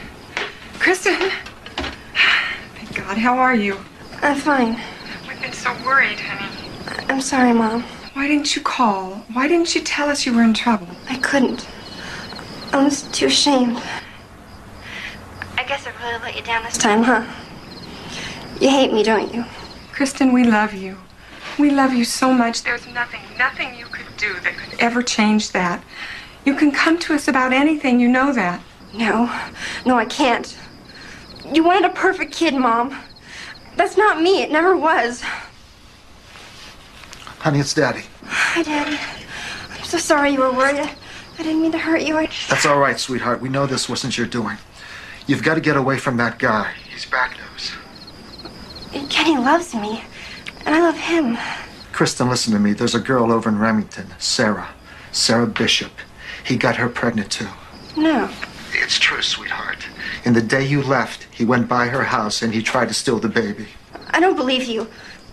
Kristen! Thank God, how are you? I'm fine. We've been so worried, honey. I'm sorry, Mom. Why didn't you call? Why didn't you tell us you were in trouble? I couldn't. I was too ashamed. I guess I really let you down this time, huh? You hate me, don't you? Kristen, we love you. We love you so much. There's nothing, nothing you could do that could ever change that. You can come to us about anything, you know that. No. No, I can't. You wanted a perfect kid, Mom. That's not me. It never was. Honey, it's Daddy. Hi, Daddy. I'm so sorry you were worried. I, I didn't mean to hurt you. I... That's all right, sweetheart. We know this wasn't your doing. You've got to get away from that guy. He's bad news. Kenny loves me, and I love him. Kristen, listen to me. There's a girl over in Remington, Sarah. Sarah Bishop. He got her pregnant too. No. It's true, sweetheart. In the day you left, he went by her house and he tried to steal the baby. I don't believe you.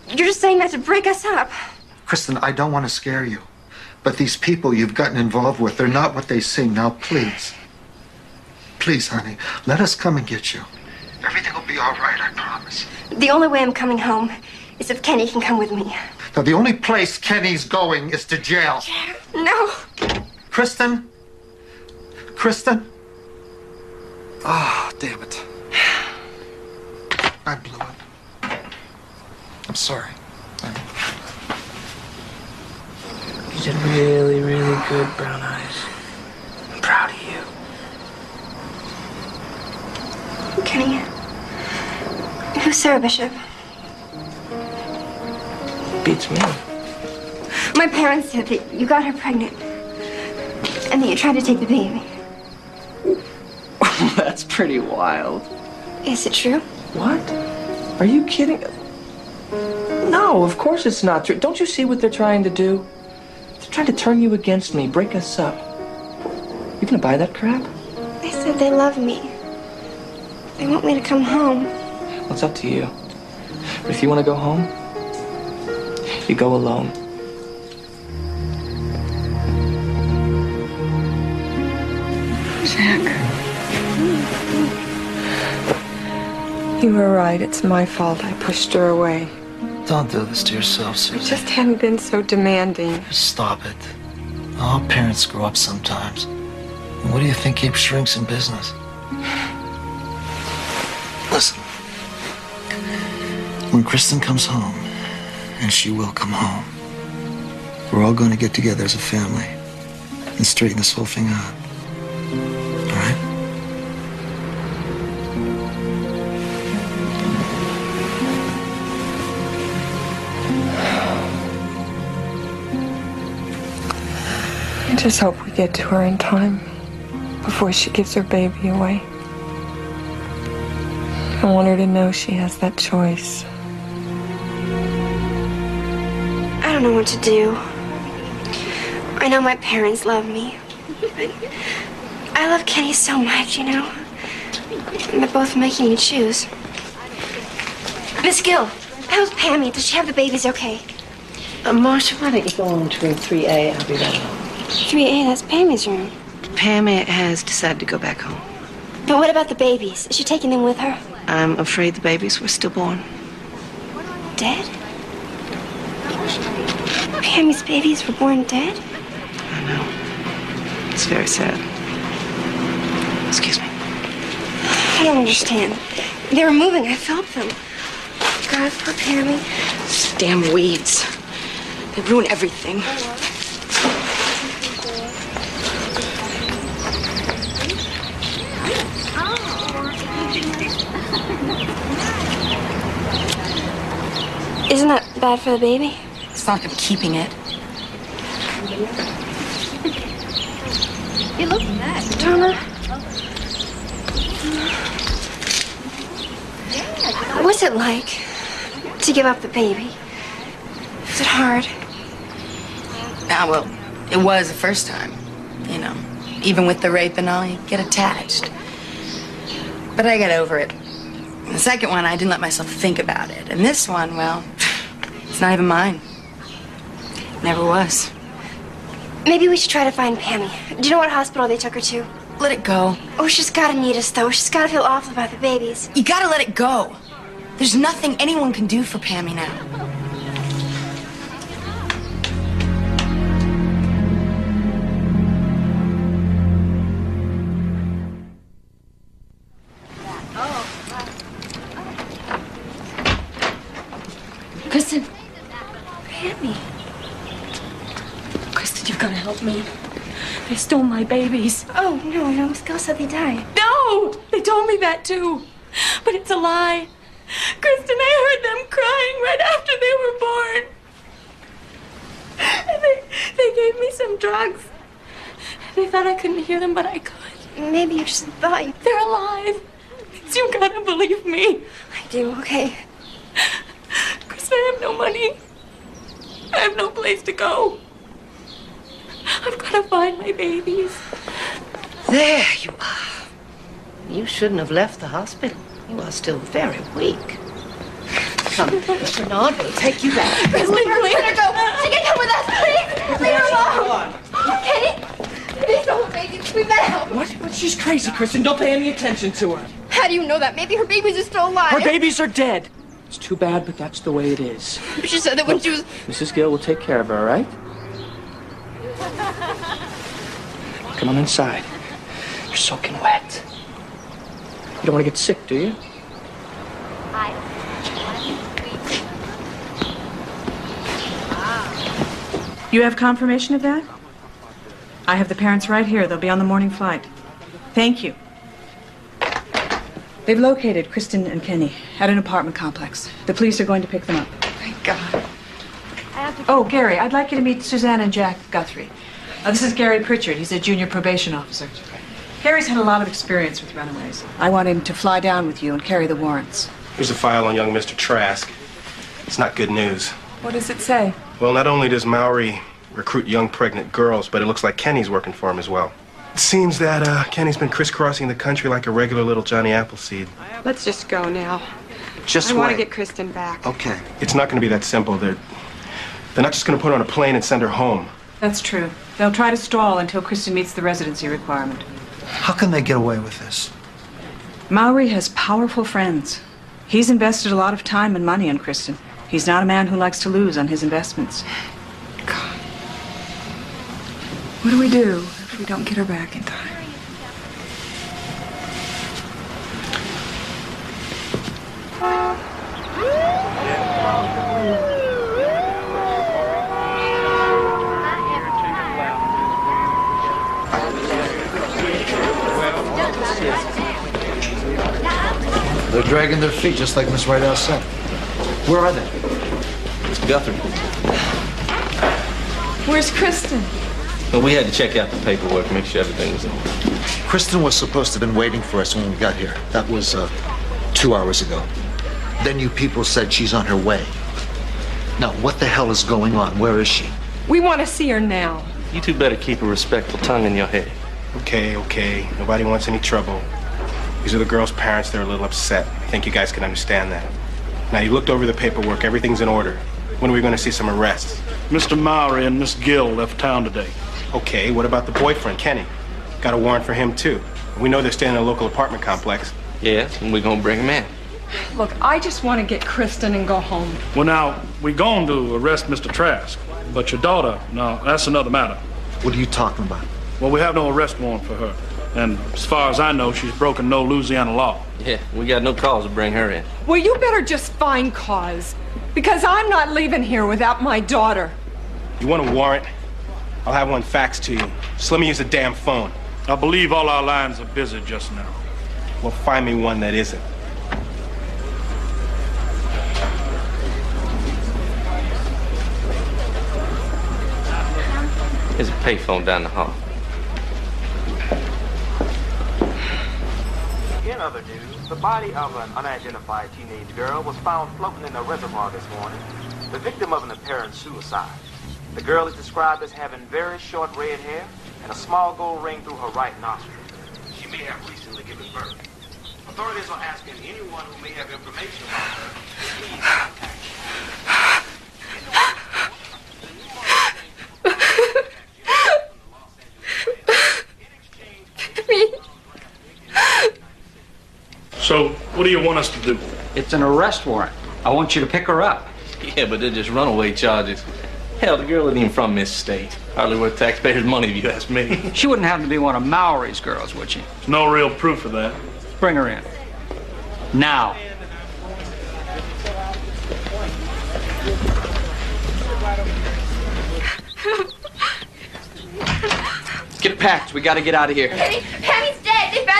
You're just saying that to break us up. Kristen, I don't want to scare you. But these people you've gotten involved with, they're not what they seem. Now, please. Please, honey, let us come and get you. Everything will be all right, I promise. The only way I'm coming home is if Kenny can come with me. Now, the only place Kenny's going is to jail. No. Kristen? Kristen? Ah, damn it. I blew it. I'm sorry. You did really, really good, Brown Eyes. I'm proud of you. Kenny. Who's Sarah Bishop? Beats me. My parents said that you got her pregnant. And that you tried to take the baby. <laughs> That's pretty wild. Is it true? What? Are you kidding? No, of course it's not true. Don't you see what they're trying to do? They're trying to turn you against me, break us up. You gonna buy that crap? They said they love me. They want me to come home. Well, it's up to you. But if you want to go home, you go alone. Jack. You were right. It's my fault. I pushed her away. Don't do this to yourself, I Susie. just hadn't been so demanding. Stop it. All parents grow up sometimes. What do you think keeps shrinks in business? When Kristen comes home, and she will come home, we're all going to get together as a family and straighten this whole thing out. All right? I just hope we get to her in time before she gives her baby away. I want her to know she has that choice. Don't know what to do. I know my parents love me. But I love Kenny so much, you know. They're both making me choose. Miss Gill, how's Pammy? Does she have the babies okay? Uh, Marcia, why don't you go on to room 3A? I'll be right home. 3A, that's Pammy's room. Pammy has decided to go back home. But what about the babies? Is she taking them with her? I'm afraid the babies were stillborn. Dead? Pammy's babies were born dead? I know. It's very sad. Excuse me. I don't understand. They were moving. I felt them. God, poor Pammy. These damn weeds. They ruin everything. Isn't that bad for the baby? It's not like I'm keeping it. You look mad. Donna. What's it like to give up the baby? Is it hard? Ah, well, it was the first time. You know, even with the rape and all, you get attached. But I got over it. The second one, I didn't let myself think about it. And this one, well, <sighs> it's not even mine. Never was. Maybe we should try to find Pammy. Do you know what hospital they took her to? Let it go. Oh, she's gotta need us, though. She's gotta feel awful about the babies. You gotta let it go. There's nothing anyone can do for Pammy now. Stole my babies. Oh, no, no. Miss said they died. No! They told me that too. But it's a lie. Kristen, I heard them crying right after they were born. And they, they gave me some drugs. They thought I couldn't hear them, but I could. Maybe you just thought you... They're alive. You gotta believe me. I do, okay. Kristen, I have no money. I have no place to go. I've gotta find my babies. There you are. You shouldn't have left the hospital. You are still very weak. Come, Bernard will take you back. Please, let her, let go. She can come with us, please. Leave her alone. Kenny, please don't baby. We better help her. What? What? She's crazy, Kristen. Don't pay any attention to her. How do you know that? Maybe her babies are still alive. Her babies are dead. It's too bad, but that's the way it is. She said that when she was... Mrs. Gill will take care of her, all right? <laughs> Come on inside. You're soaking wet. You don't want to get sick, do you? You have confirmation of that? I have the parents right here. They'll be on the morning flight. Thank you. They've located Kristen and Kenny at an apartment complex. The police are going to pick them up. Thank God. Oh, Gary, I'd like you to meet Suzanne and Jack Guthrie. Uh, this is Gary Pritchard. He's a junior probation officer. Gary's had a lot of experience with runaways. I want him to fly down with you and carry the warrants. Here's a file on young Mr. Trask. It's not good news. What does it say? Well, not only does Maury recruit young pregnant girls, but it looks like Kenny's working for him as well. It seems that uh, Kenny's been crisscrossing the country like a regular little Johnny Appleseed. Let's just go now. Just I want to get Kristen back. Okay. It's not going to be that simple. They're, they're not just going to put her on a plane and send her home. That's true. They'll try to stall until Kristen meets the residency requirement. How can they get away with this? Maury has powerful friends. He's invested a lot of time and money in Kristen. He's not a man who likes to lose on his investments. God. What do we do if we don't get her back in time? Yeah. They're dragging their feet just like Miss Rideout said. Where are they? It's Guthrie. Where's Kristen? Well, we had to check out the paperwork, make sure everything was in. Kristen was supposed to have been waiting for us when we got here. That was uh, two hours ago. Then you people said she's on her way. Now, what the hell is going on? Where is she? We want to see her now. You two better keep a respectful tongue in your head. Okay, okay. Nobody wants any trouble. These are the girls' parents. They're a little upset. I think you guys can understand that. Now, you looked over the paperwork. Everything's in order. When are we going to see some arrests? Mr. Mowry and Miss Gill left town today. Okay, what about the boyfriend, Kenny? Got a warrant for him, too. We know they're staying in a local apartment complex. Yeah, and we're gonna bring him in. Look, I just want to get Kristen and go home. Well, now, we're going to arrest Mr. Trask, but your daughter, no, that's another matter. What are you talking about? Well, we have no arrest warrant for her. And as far as I know, she's broken no Louisiana law. Yeah, we got no cause to bring her in. Well, you better just find cause. Because I'm not leaving here without my daughter. You want a warrant? I'll have one faxed to you. Just let me use the damn phone. I believe all our lines are busy just now. Well, find me one that isn't. There's a payphone down the hall. In other news, the body of an unidentified teenage girl was found floating in a reservoir this morning, the victim of an apparent suicide. The girl is described as having very short red hair and a small gold ring through her right nostril. She may have recently given birth. Authorities are asking anyone who may have information about her to please contact <laughs> So, what do you want us to do? It's an arrest warrant. I want you to pick her up. Yeah, but they're just runaway charges. Hell, the girl isn't even from this state. Hardly worth taxpayers' money if you ask me. <laughs> She wouldn't happen to be one of Mowry's girls, would she? There's no real proof of that. Bring her in. Now. <laughs> Get packed. We gotta get out of here. Penny, Penny's dead. They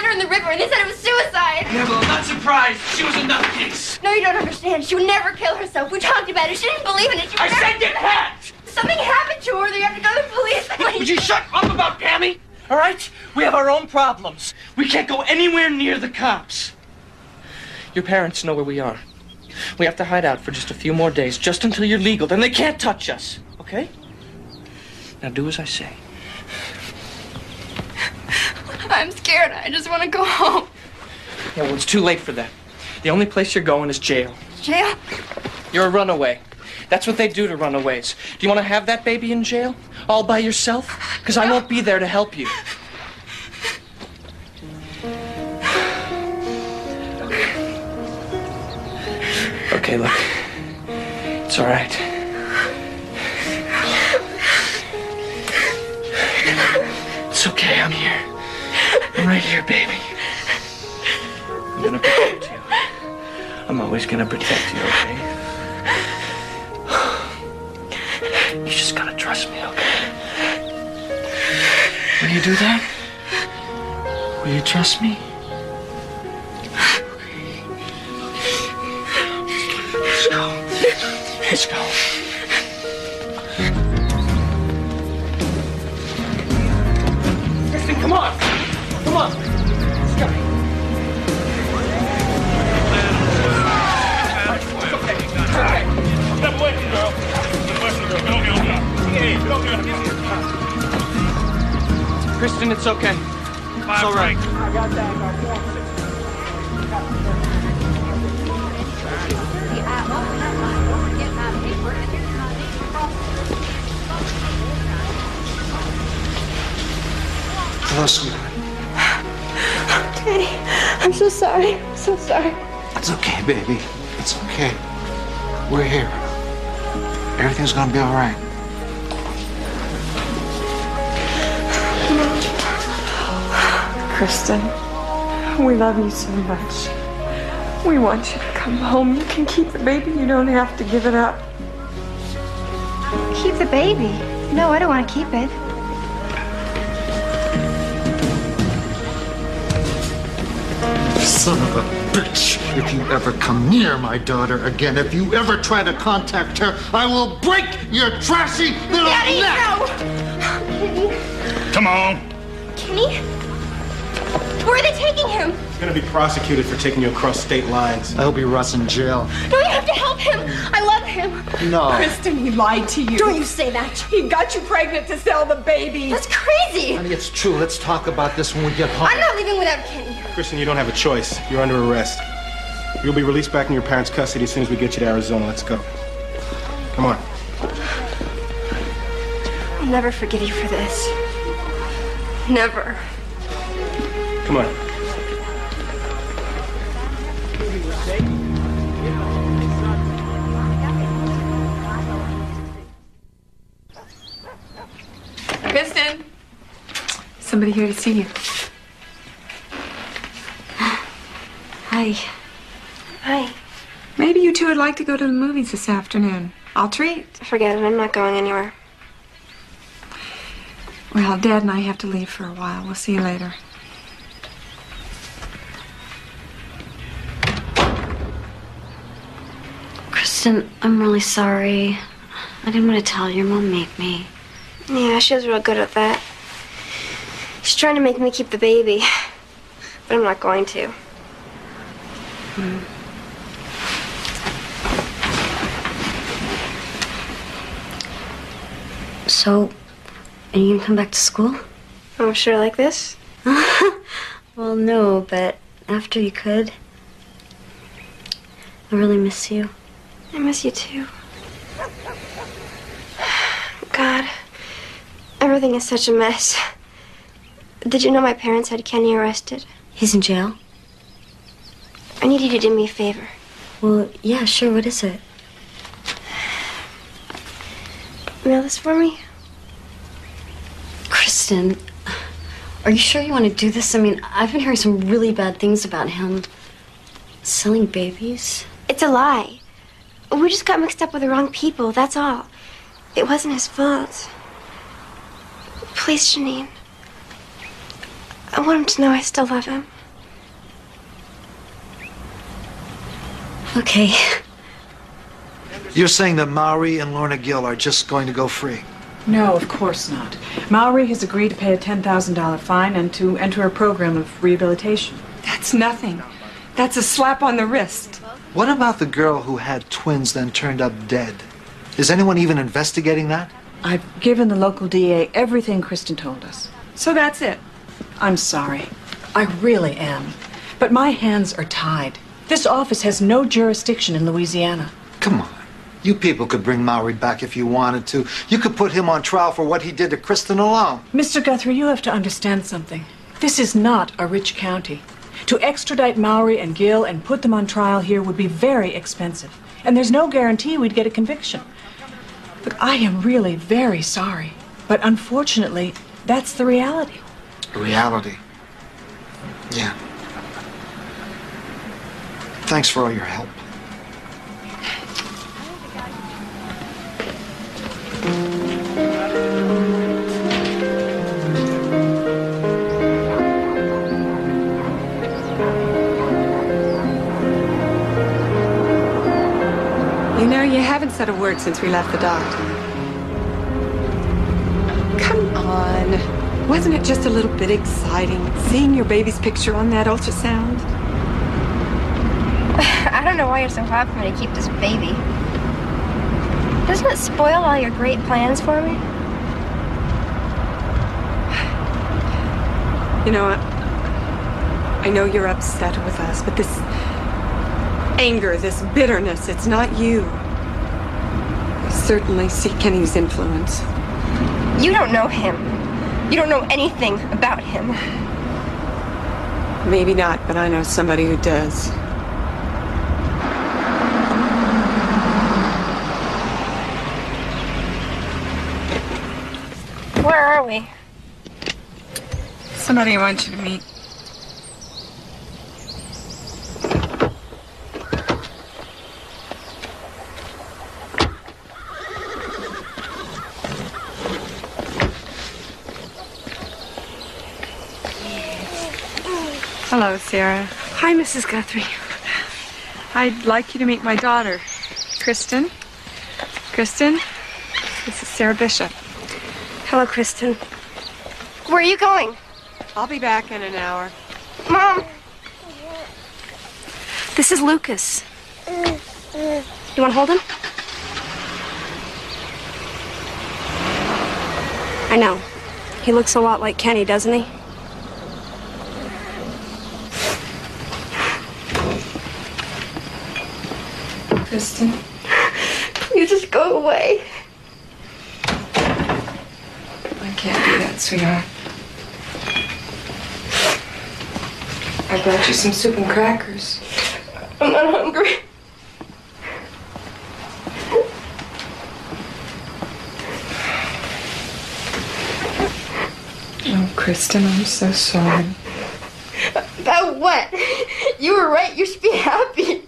found her in the river and they said it was suicide. Yeah, well, I'm not surprised. She was a nutcase. No, you don't understand. She would never kill herself. We talked about it. She didn't believe in it. She I never... said get packed! Something happened to her. They have to go to the police. <laughs> Would you shut up about Pammy? All right? We have our own problems. We can't go anywhere near the cops. Your parents know where we are. We have to hide out for just a few more days, just until you're legal. Then they can't touch us, okay? Now do as I say. I'm scared. I just want to go home. Yeah, well, it's too late for that. The only place you're going is jail. Jail? You're a runaway. That's what they do to runaways. Do you want to have that baby in jail? All by yourself? Because I won't be there to help you. Okay, look. It's all right. It's okay, I'm here. I'm right here, baby. I'm gonna protect you. I'm always gonna protect you, okay? You just gotta trust me, okay? Will you do that? Will you trust me? Let's go. Let's go. Come on! Come on! Your Get on Kristen, it's okay. It's all right. Hello, sweetheart. Daddy, I'm so sorry. I'm so sorry. It's okay, baby. It's okay. We're here. Everything's gonna be all right. Kristen, we love you so much. We want you to come home. You can keep the baby. You don't have to give it up. Keep the baby. No, I don't want to keep it. Son of a bitch! If you ever come near my daughter again, if you ever try to contact her, I will break your trashy little Daddy, neck! no! Come on! Kenny? Where are they taking him? He's gonna be prosecuted for taking you across state lines. I hope he rots in jail. No, you have to help him. I love him. No. Kristen, he lied to you. Don't you say that. He got you pregnant to sell the baby. That's crazy. Honey, it's true. Let's talk about this when we get home. I'm not leaving without Kenny. Kristen, you don't have a choice. You're under arrest. You'll be released back in your parents' custody as soon as we get you to Arizona. Let's go. Come on. I'll never forgive you for this. Never. Come on. Kristen. Somebody here to see you. Hi. Hi. Maybe you two would like to go to the movies this afternoon. I'll treat. Forget it. I'm not going anywhere. Well, Dad and I have to leave for a while. We'll see you later. Kristen, I'm really sorry. I didn't want to tell. Your mom made me. Yeah, she was real good at that. She's trying to make me keep the baby, but I'm not going to. Hmm. So, are you gonna come back to school? I'm sure like this. <laughs> Well, no, but after you could. I really miss you. I miss you too. God, everything is such a mess. Did you know my parents had Kenny arrested? He's in jail? I need you to do me a favor. Well, yeah, sure. What is it? Mail this for me? Kristen, are you sure you want to do this? I mean, I've been hearing some really bad things about him. Selling babies? It's a lie. We just got mixed up with the wrong people, that's all. It wasn't his fault. Please, Janine. I want him to know I still love him. Okay. You're saying that Maury and Lorna Gill are just going to go free? No, of course not. Maury has agreed to pay a $10,000 fine and to enter a program of rehabilitation. That's nothing. That's a slap on the wrist. What about the girl who had twins then turned up dead? Is anyone even investigating that? I've given the local DA everything Kristen told us. So that's it. I'm sorry. I really am. But my hands are tied. This office has no jurisdiction in Louisiana. Come on. You people could bring Maury back if you wanted to. You could put him on trial for what he did to Kristen alone. Mr. Guthrie, you have to understand something. This is not a rich county. To extradite Maury and Gill and put them on trial here would be very expensive. And there's no guarantee we'd get a conviction. Look, I am really very sorry. But unfortunately, that's the reality. Reality. Yeah. Thanks for all your help. Haven't said a word since we left the doctor. Come on. Wasn't it just a little bit exciting seeing your baby's picture on that ultrasound? <sighs> I don't know why you're so hard for me to keep this baby. Doesn't it spoil all your great plans for me? You know, I know you're upset with us, but this anger, this bitterness, it's not you. I certainly see Kenny's influence. You don't know him. You don't know anything about him. Maybe not, but I know somebody who does. Where are we? Somebody I want you to meet. Hello, Sarah. Hi, Mrs. Guthrie. I'd like you to meet my daughter, Kristen. Kristen, this is Sarah Bishop. Hello, Kristen. Where are you going? I'll be back in an hour. Mom! This is Lucas. You want to hold him? I know. He looks a lot like Kenny, doesn't he? Kristen. You just go away. I can't do that, sweetheart. I brought you some soup and crackers. I'm not hungry. Oh, Kristen, I'm so sorry. About what? You were right. You should be happy.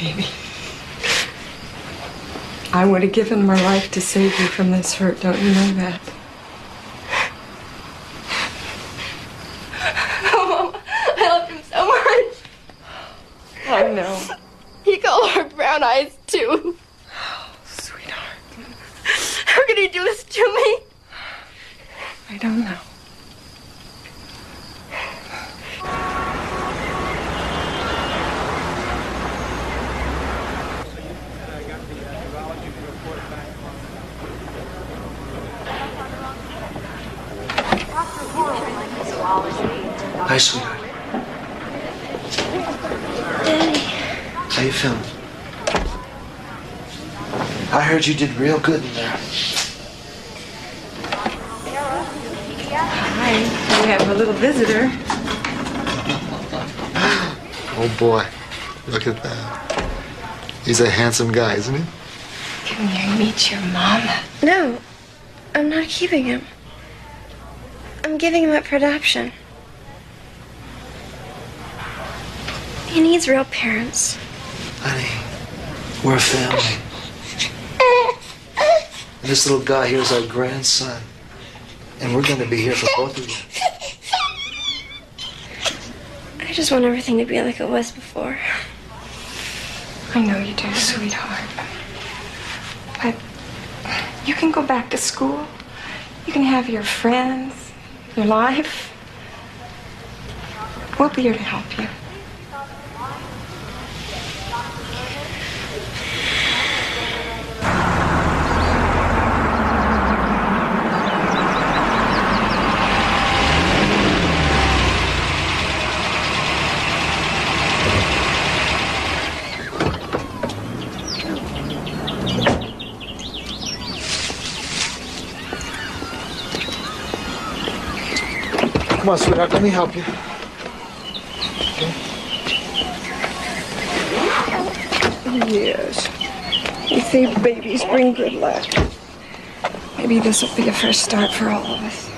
Baby. I would have given my life to save you from this hurt, don't you know that? Oh, Mom, I loved him so much. I know. He called her brown eyes, too. sweetheart. How could he do this to me? I don't know. Hi, sweetheart. How you feeling? I heard you did real good in there. Hi. We have a little visitor. Oh boy, look at that. He's a handsome guy, isn't he? Can you meet your mama? No, I'm not keeping him. I'm giving him up for adoption. He needs real parents. Honey, we're a family. And this little guy here is our grandson. And we're going to be here for both of you. I just want everything to be like it was before. I know you do, sweetheart. But you can go back to school. You can have your friends, your life. We'll be here to help you. Come on, sweetheart, let me help you. Yes. You say babies bring good luck. Maybe this will be a fresh start for all of us.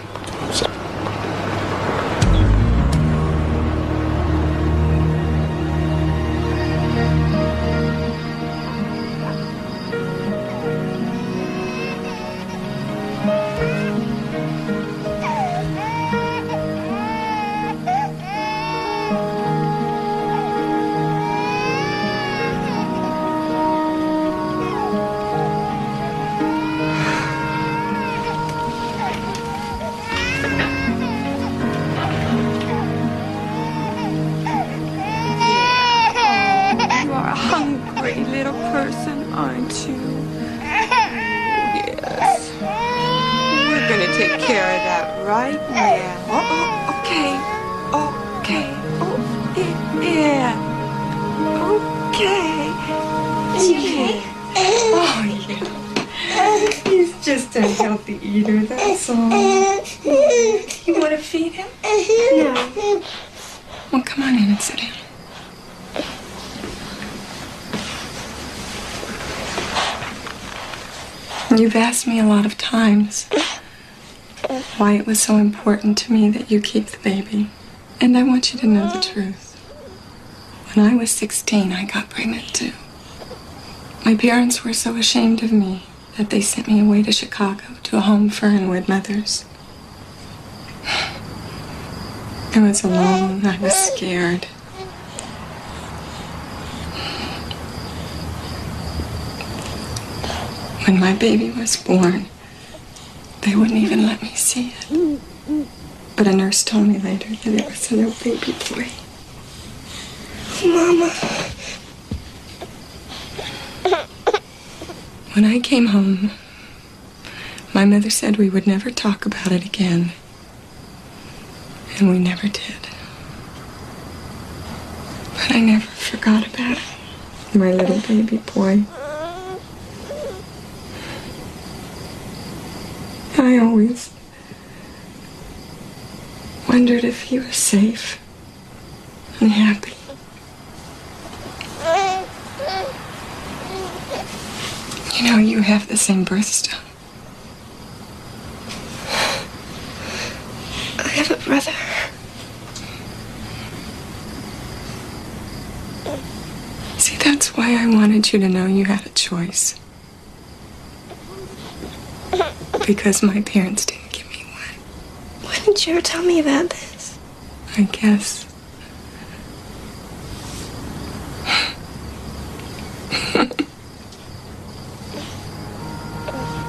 was so important to me that you keep the baby. And I want you to know the truth. When I was 16, I got pregnant too. My parents were so ashamed of me that they sent me away to Chicago to a home for unwed mothers. <sighs> I was alone. I was scared. When my baby was born, they wouldn't even let me see it. But a nurse told me later that it was a little baby boy. Mama. When I came home, my mother said we would never talk about it again. And we never did. But I never forgot about it. My little baby boy. I always wondered if he was safe and happy. You know, you have the same birthstone. I have a brother. See, that's why I wanted you to know you had a choice. Because my parents didn't give me one. Why didn't you ever tell me about this? I guess.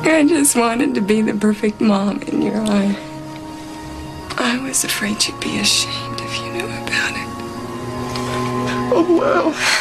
I just wanted to be the perfect mom in your eye. I was afraid you'd be ashamed if you knew about it. Oh, wow.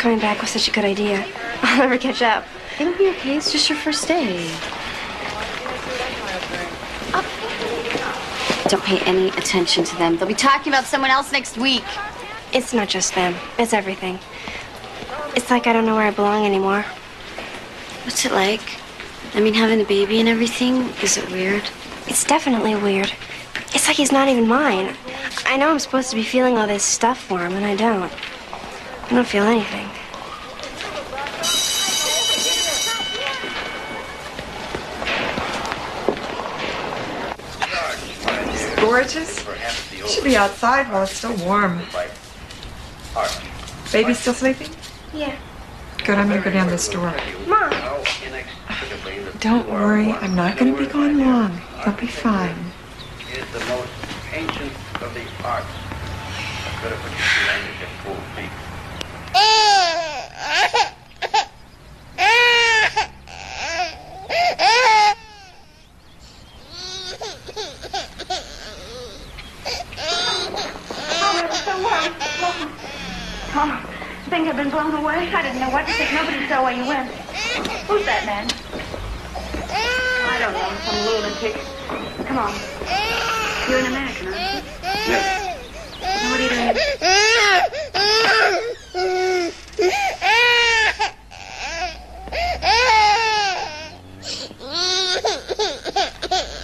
Coming back was such a good idea. <laughs> I'll never catch up. It'll be okay. It's just your first day. Don't pay any attention to them. They'll be talking about someone else next week. It's not just them, it's everything. It's like I don't know where I belong anymore. What's it like? I mean, having a baby and everything? Is it weird? It's definitely weird. It's like he's not even mine. I know I'm supposed to be feeling all this stuff for him, and I don't. I don't feel anything. Gorgeous. Should be outside while it's still warm. Baby still sleeping? Yeah. Good, I'm gonna go down this door. Mom! Don't worry, I'm not gonna be gone long. They'll be fine. is the most ancient of the arts. Better put your feet under full feet. Oh, I'm so worried. Oh, think I've been blown away? I didn't know what to think. Nobody saw where you went. Who's that man? I don't know. Some lunatic. Come on. You're an American, aren't you? Yes. What are you doing?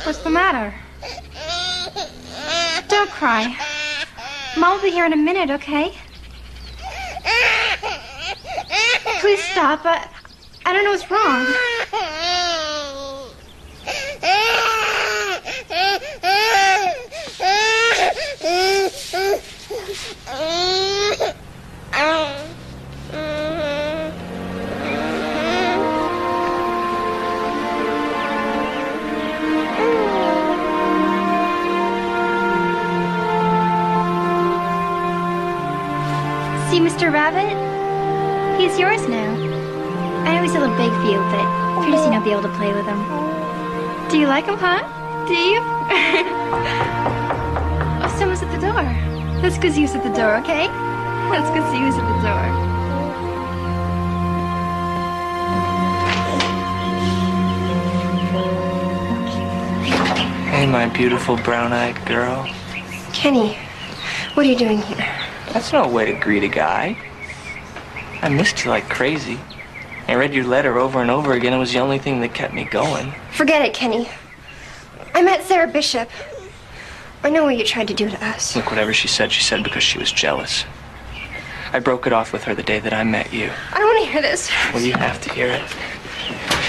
What's the matter? Don't cry. Mom will be here in a minute, okay? I, I don't know what's wrong. See, Mr. Rabbit? He's yours now. He's a little big for you, but pretty soon I'll be able to play with him. Do you like him, huh? Do you? <laughs> oh, someone's at the door. Let's go see who's at the door, okay? Let's go see who's at the door. Hey, my beautiful brown-eyed girl. Kenny, what are you doing here? That's no way to greet a guy. I missed you like crazy. I read your letter over and over again. It was the only thing that kept me going. Forget it, Kenny. I met Sarah Bishop. I know what you tried to do to us. Look, whatever she said, she said because she was jealous. I broke it off with her the day that I met you. I don't want to hear this. Well, you have to hear it.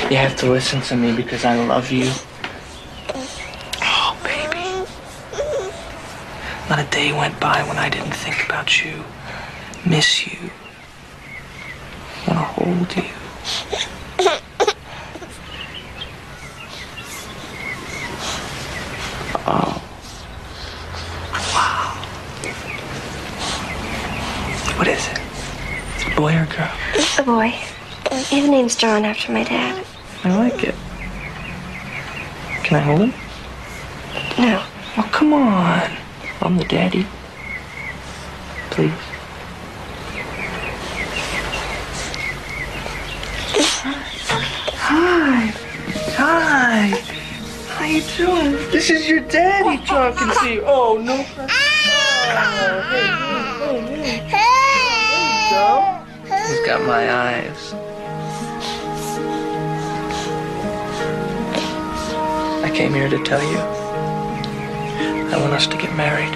You have to listen to me because I love you. Oh, baby. Not a day went by when I didn't think about you, miss you, want to hold you. Oh. Wow. What is it? It's a boy or a girl? A boy. His name's John after my dad. I like it. Can I hold him? No. Oh, come on. I'm the daddy. Please. Hi. Hi. How you doing? This is your daddy talking to you. Oh, no. Oh, hey, hey, hey. There you go. He's got my eyes. I came here to tell you. I want us to get married.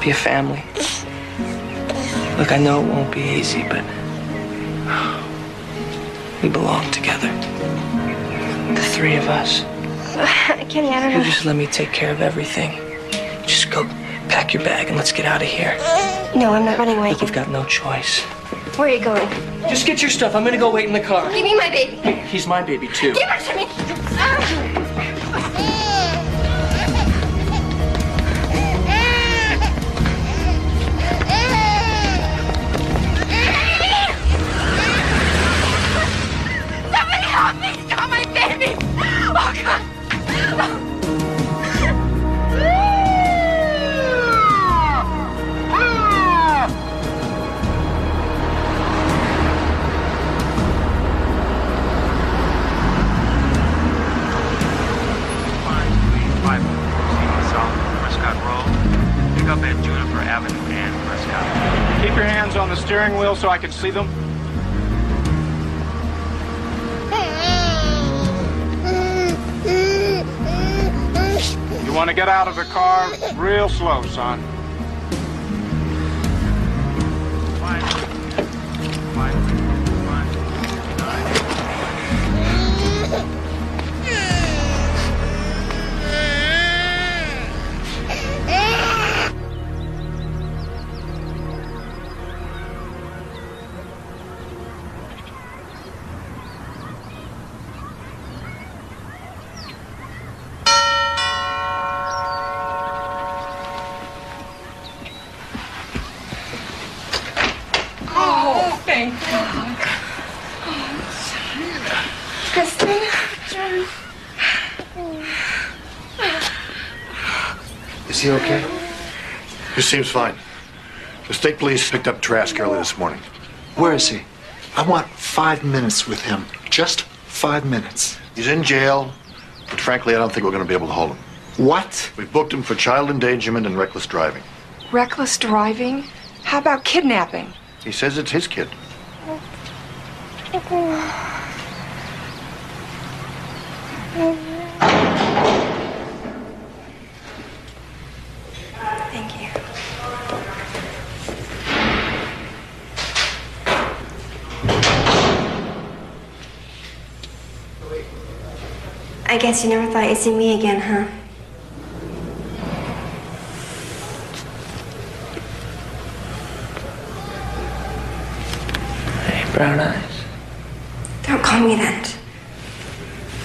Be a family. Look, I know it won't be easy, but we belong together. The three of us. <sighs> Kenny, I don't know. You just let me take care of everything. Just go pack your bag and let's get out of here. No, I'm not running away. Look, we've got no choice. Where are you going? Just get your stuff. I'm gonna go wait in the car. Give me my baby. He's my baby, too. Give it to me. Ah! So I can see them. You want to get out of the car real slow, son. Seems fine. The state police picked up Trask early this morning. Where is he? I want five minutes with him. Just five minutes. He's in jail, but frankly, I don't think we're going to be able to hold him. What? We've booked him for child endangerment and reckless driving. Reckless driving? How about kidnapping? He says it's his kid. <sighs> I guess you never thought you'd see me again, huh? Hey, brown eyes. Don't call me that.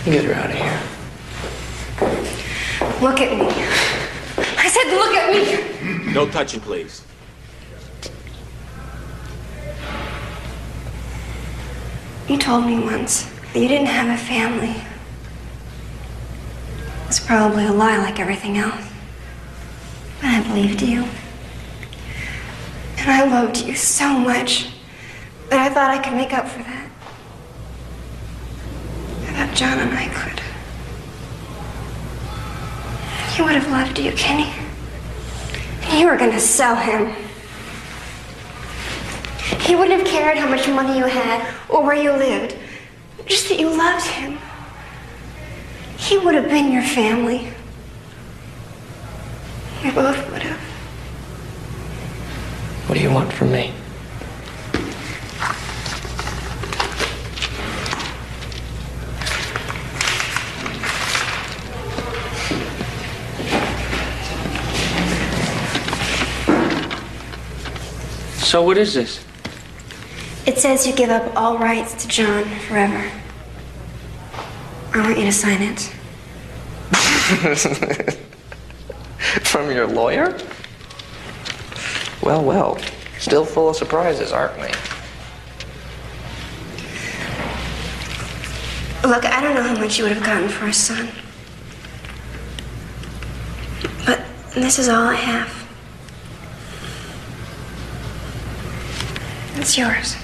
Get her out of here. Look at me. I said, look at me. No touching, please. You told me once that you didn't have a family. Probably a lie like everything else. But I believed you. And I loved you so much that I thought I could make up for that. I thought John and I could. He would have loved you, Kenny. And you were gonna sell him. He wouldn't have cared how much money you had or where you lived. Just that you loved him. He would have been your family. We both would have. What do you want from me? So what is this? It says you give up all rights to John forever. I want you to sign it. <laughs> From your lawyer? Well, well. Still full of surprises, aren't we? Look, I don't know how much you would have gotten for a son. But this is all I have. It's yours.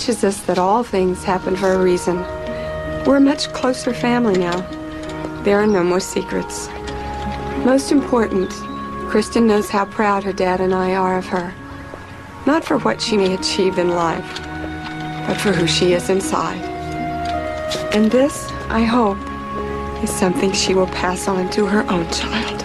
Teaches us that all things happen for a reason. We're a much closer family now. There are no more secrets. Most important, Kristen knows how proud her dad and I are of her. Not for what she may achieve in life, but for who she is inside. And this, I hope, is something she will pass on to her own child.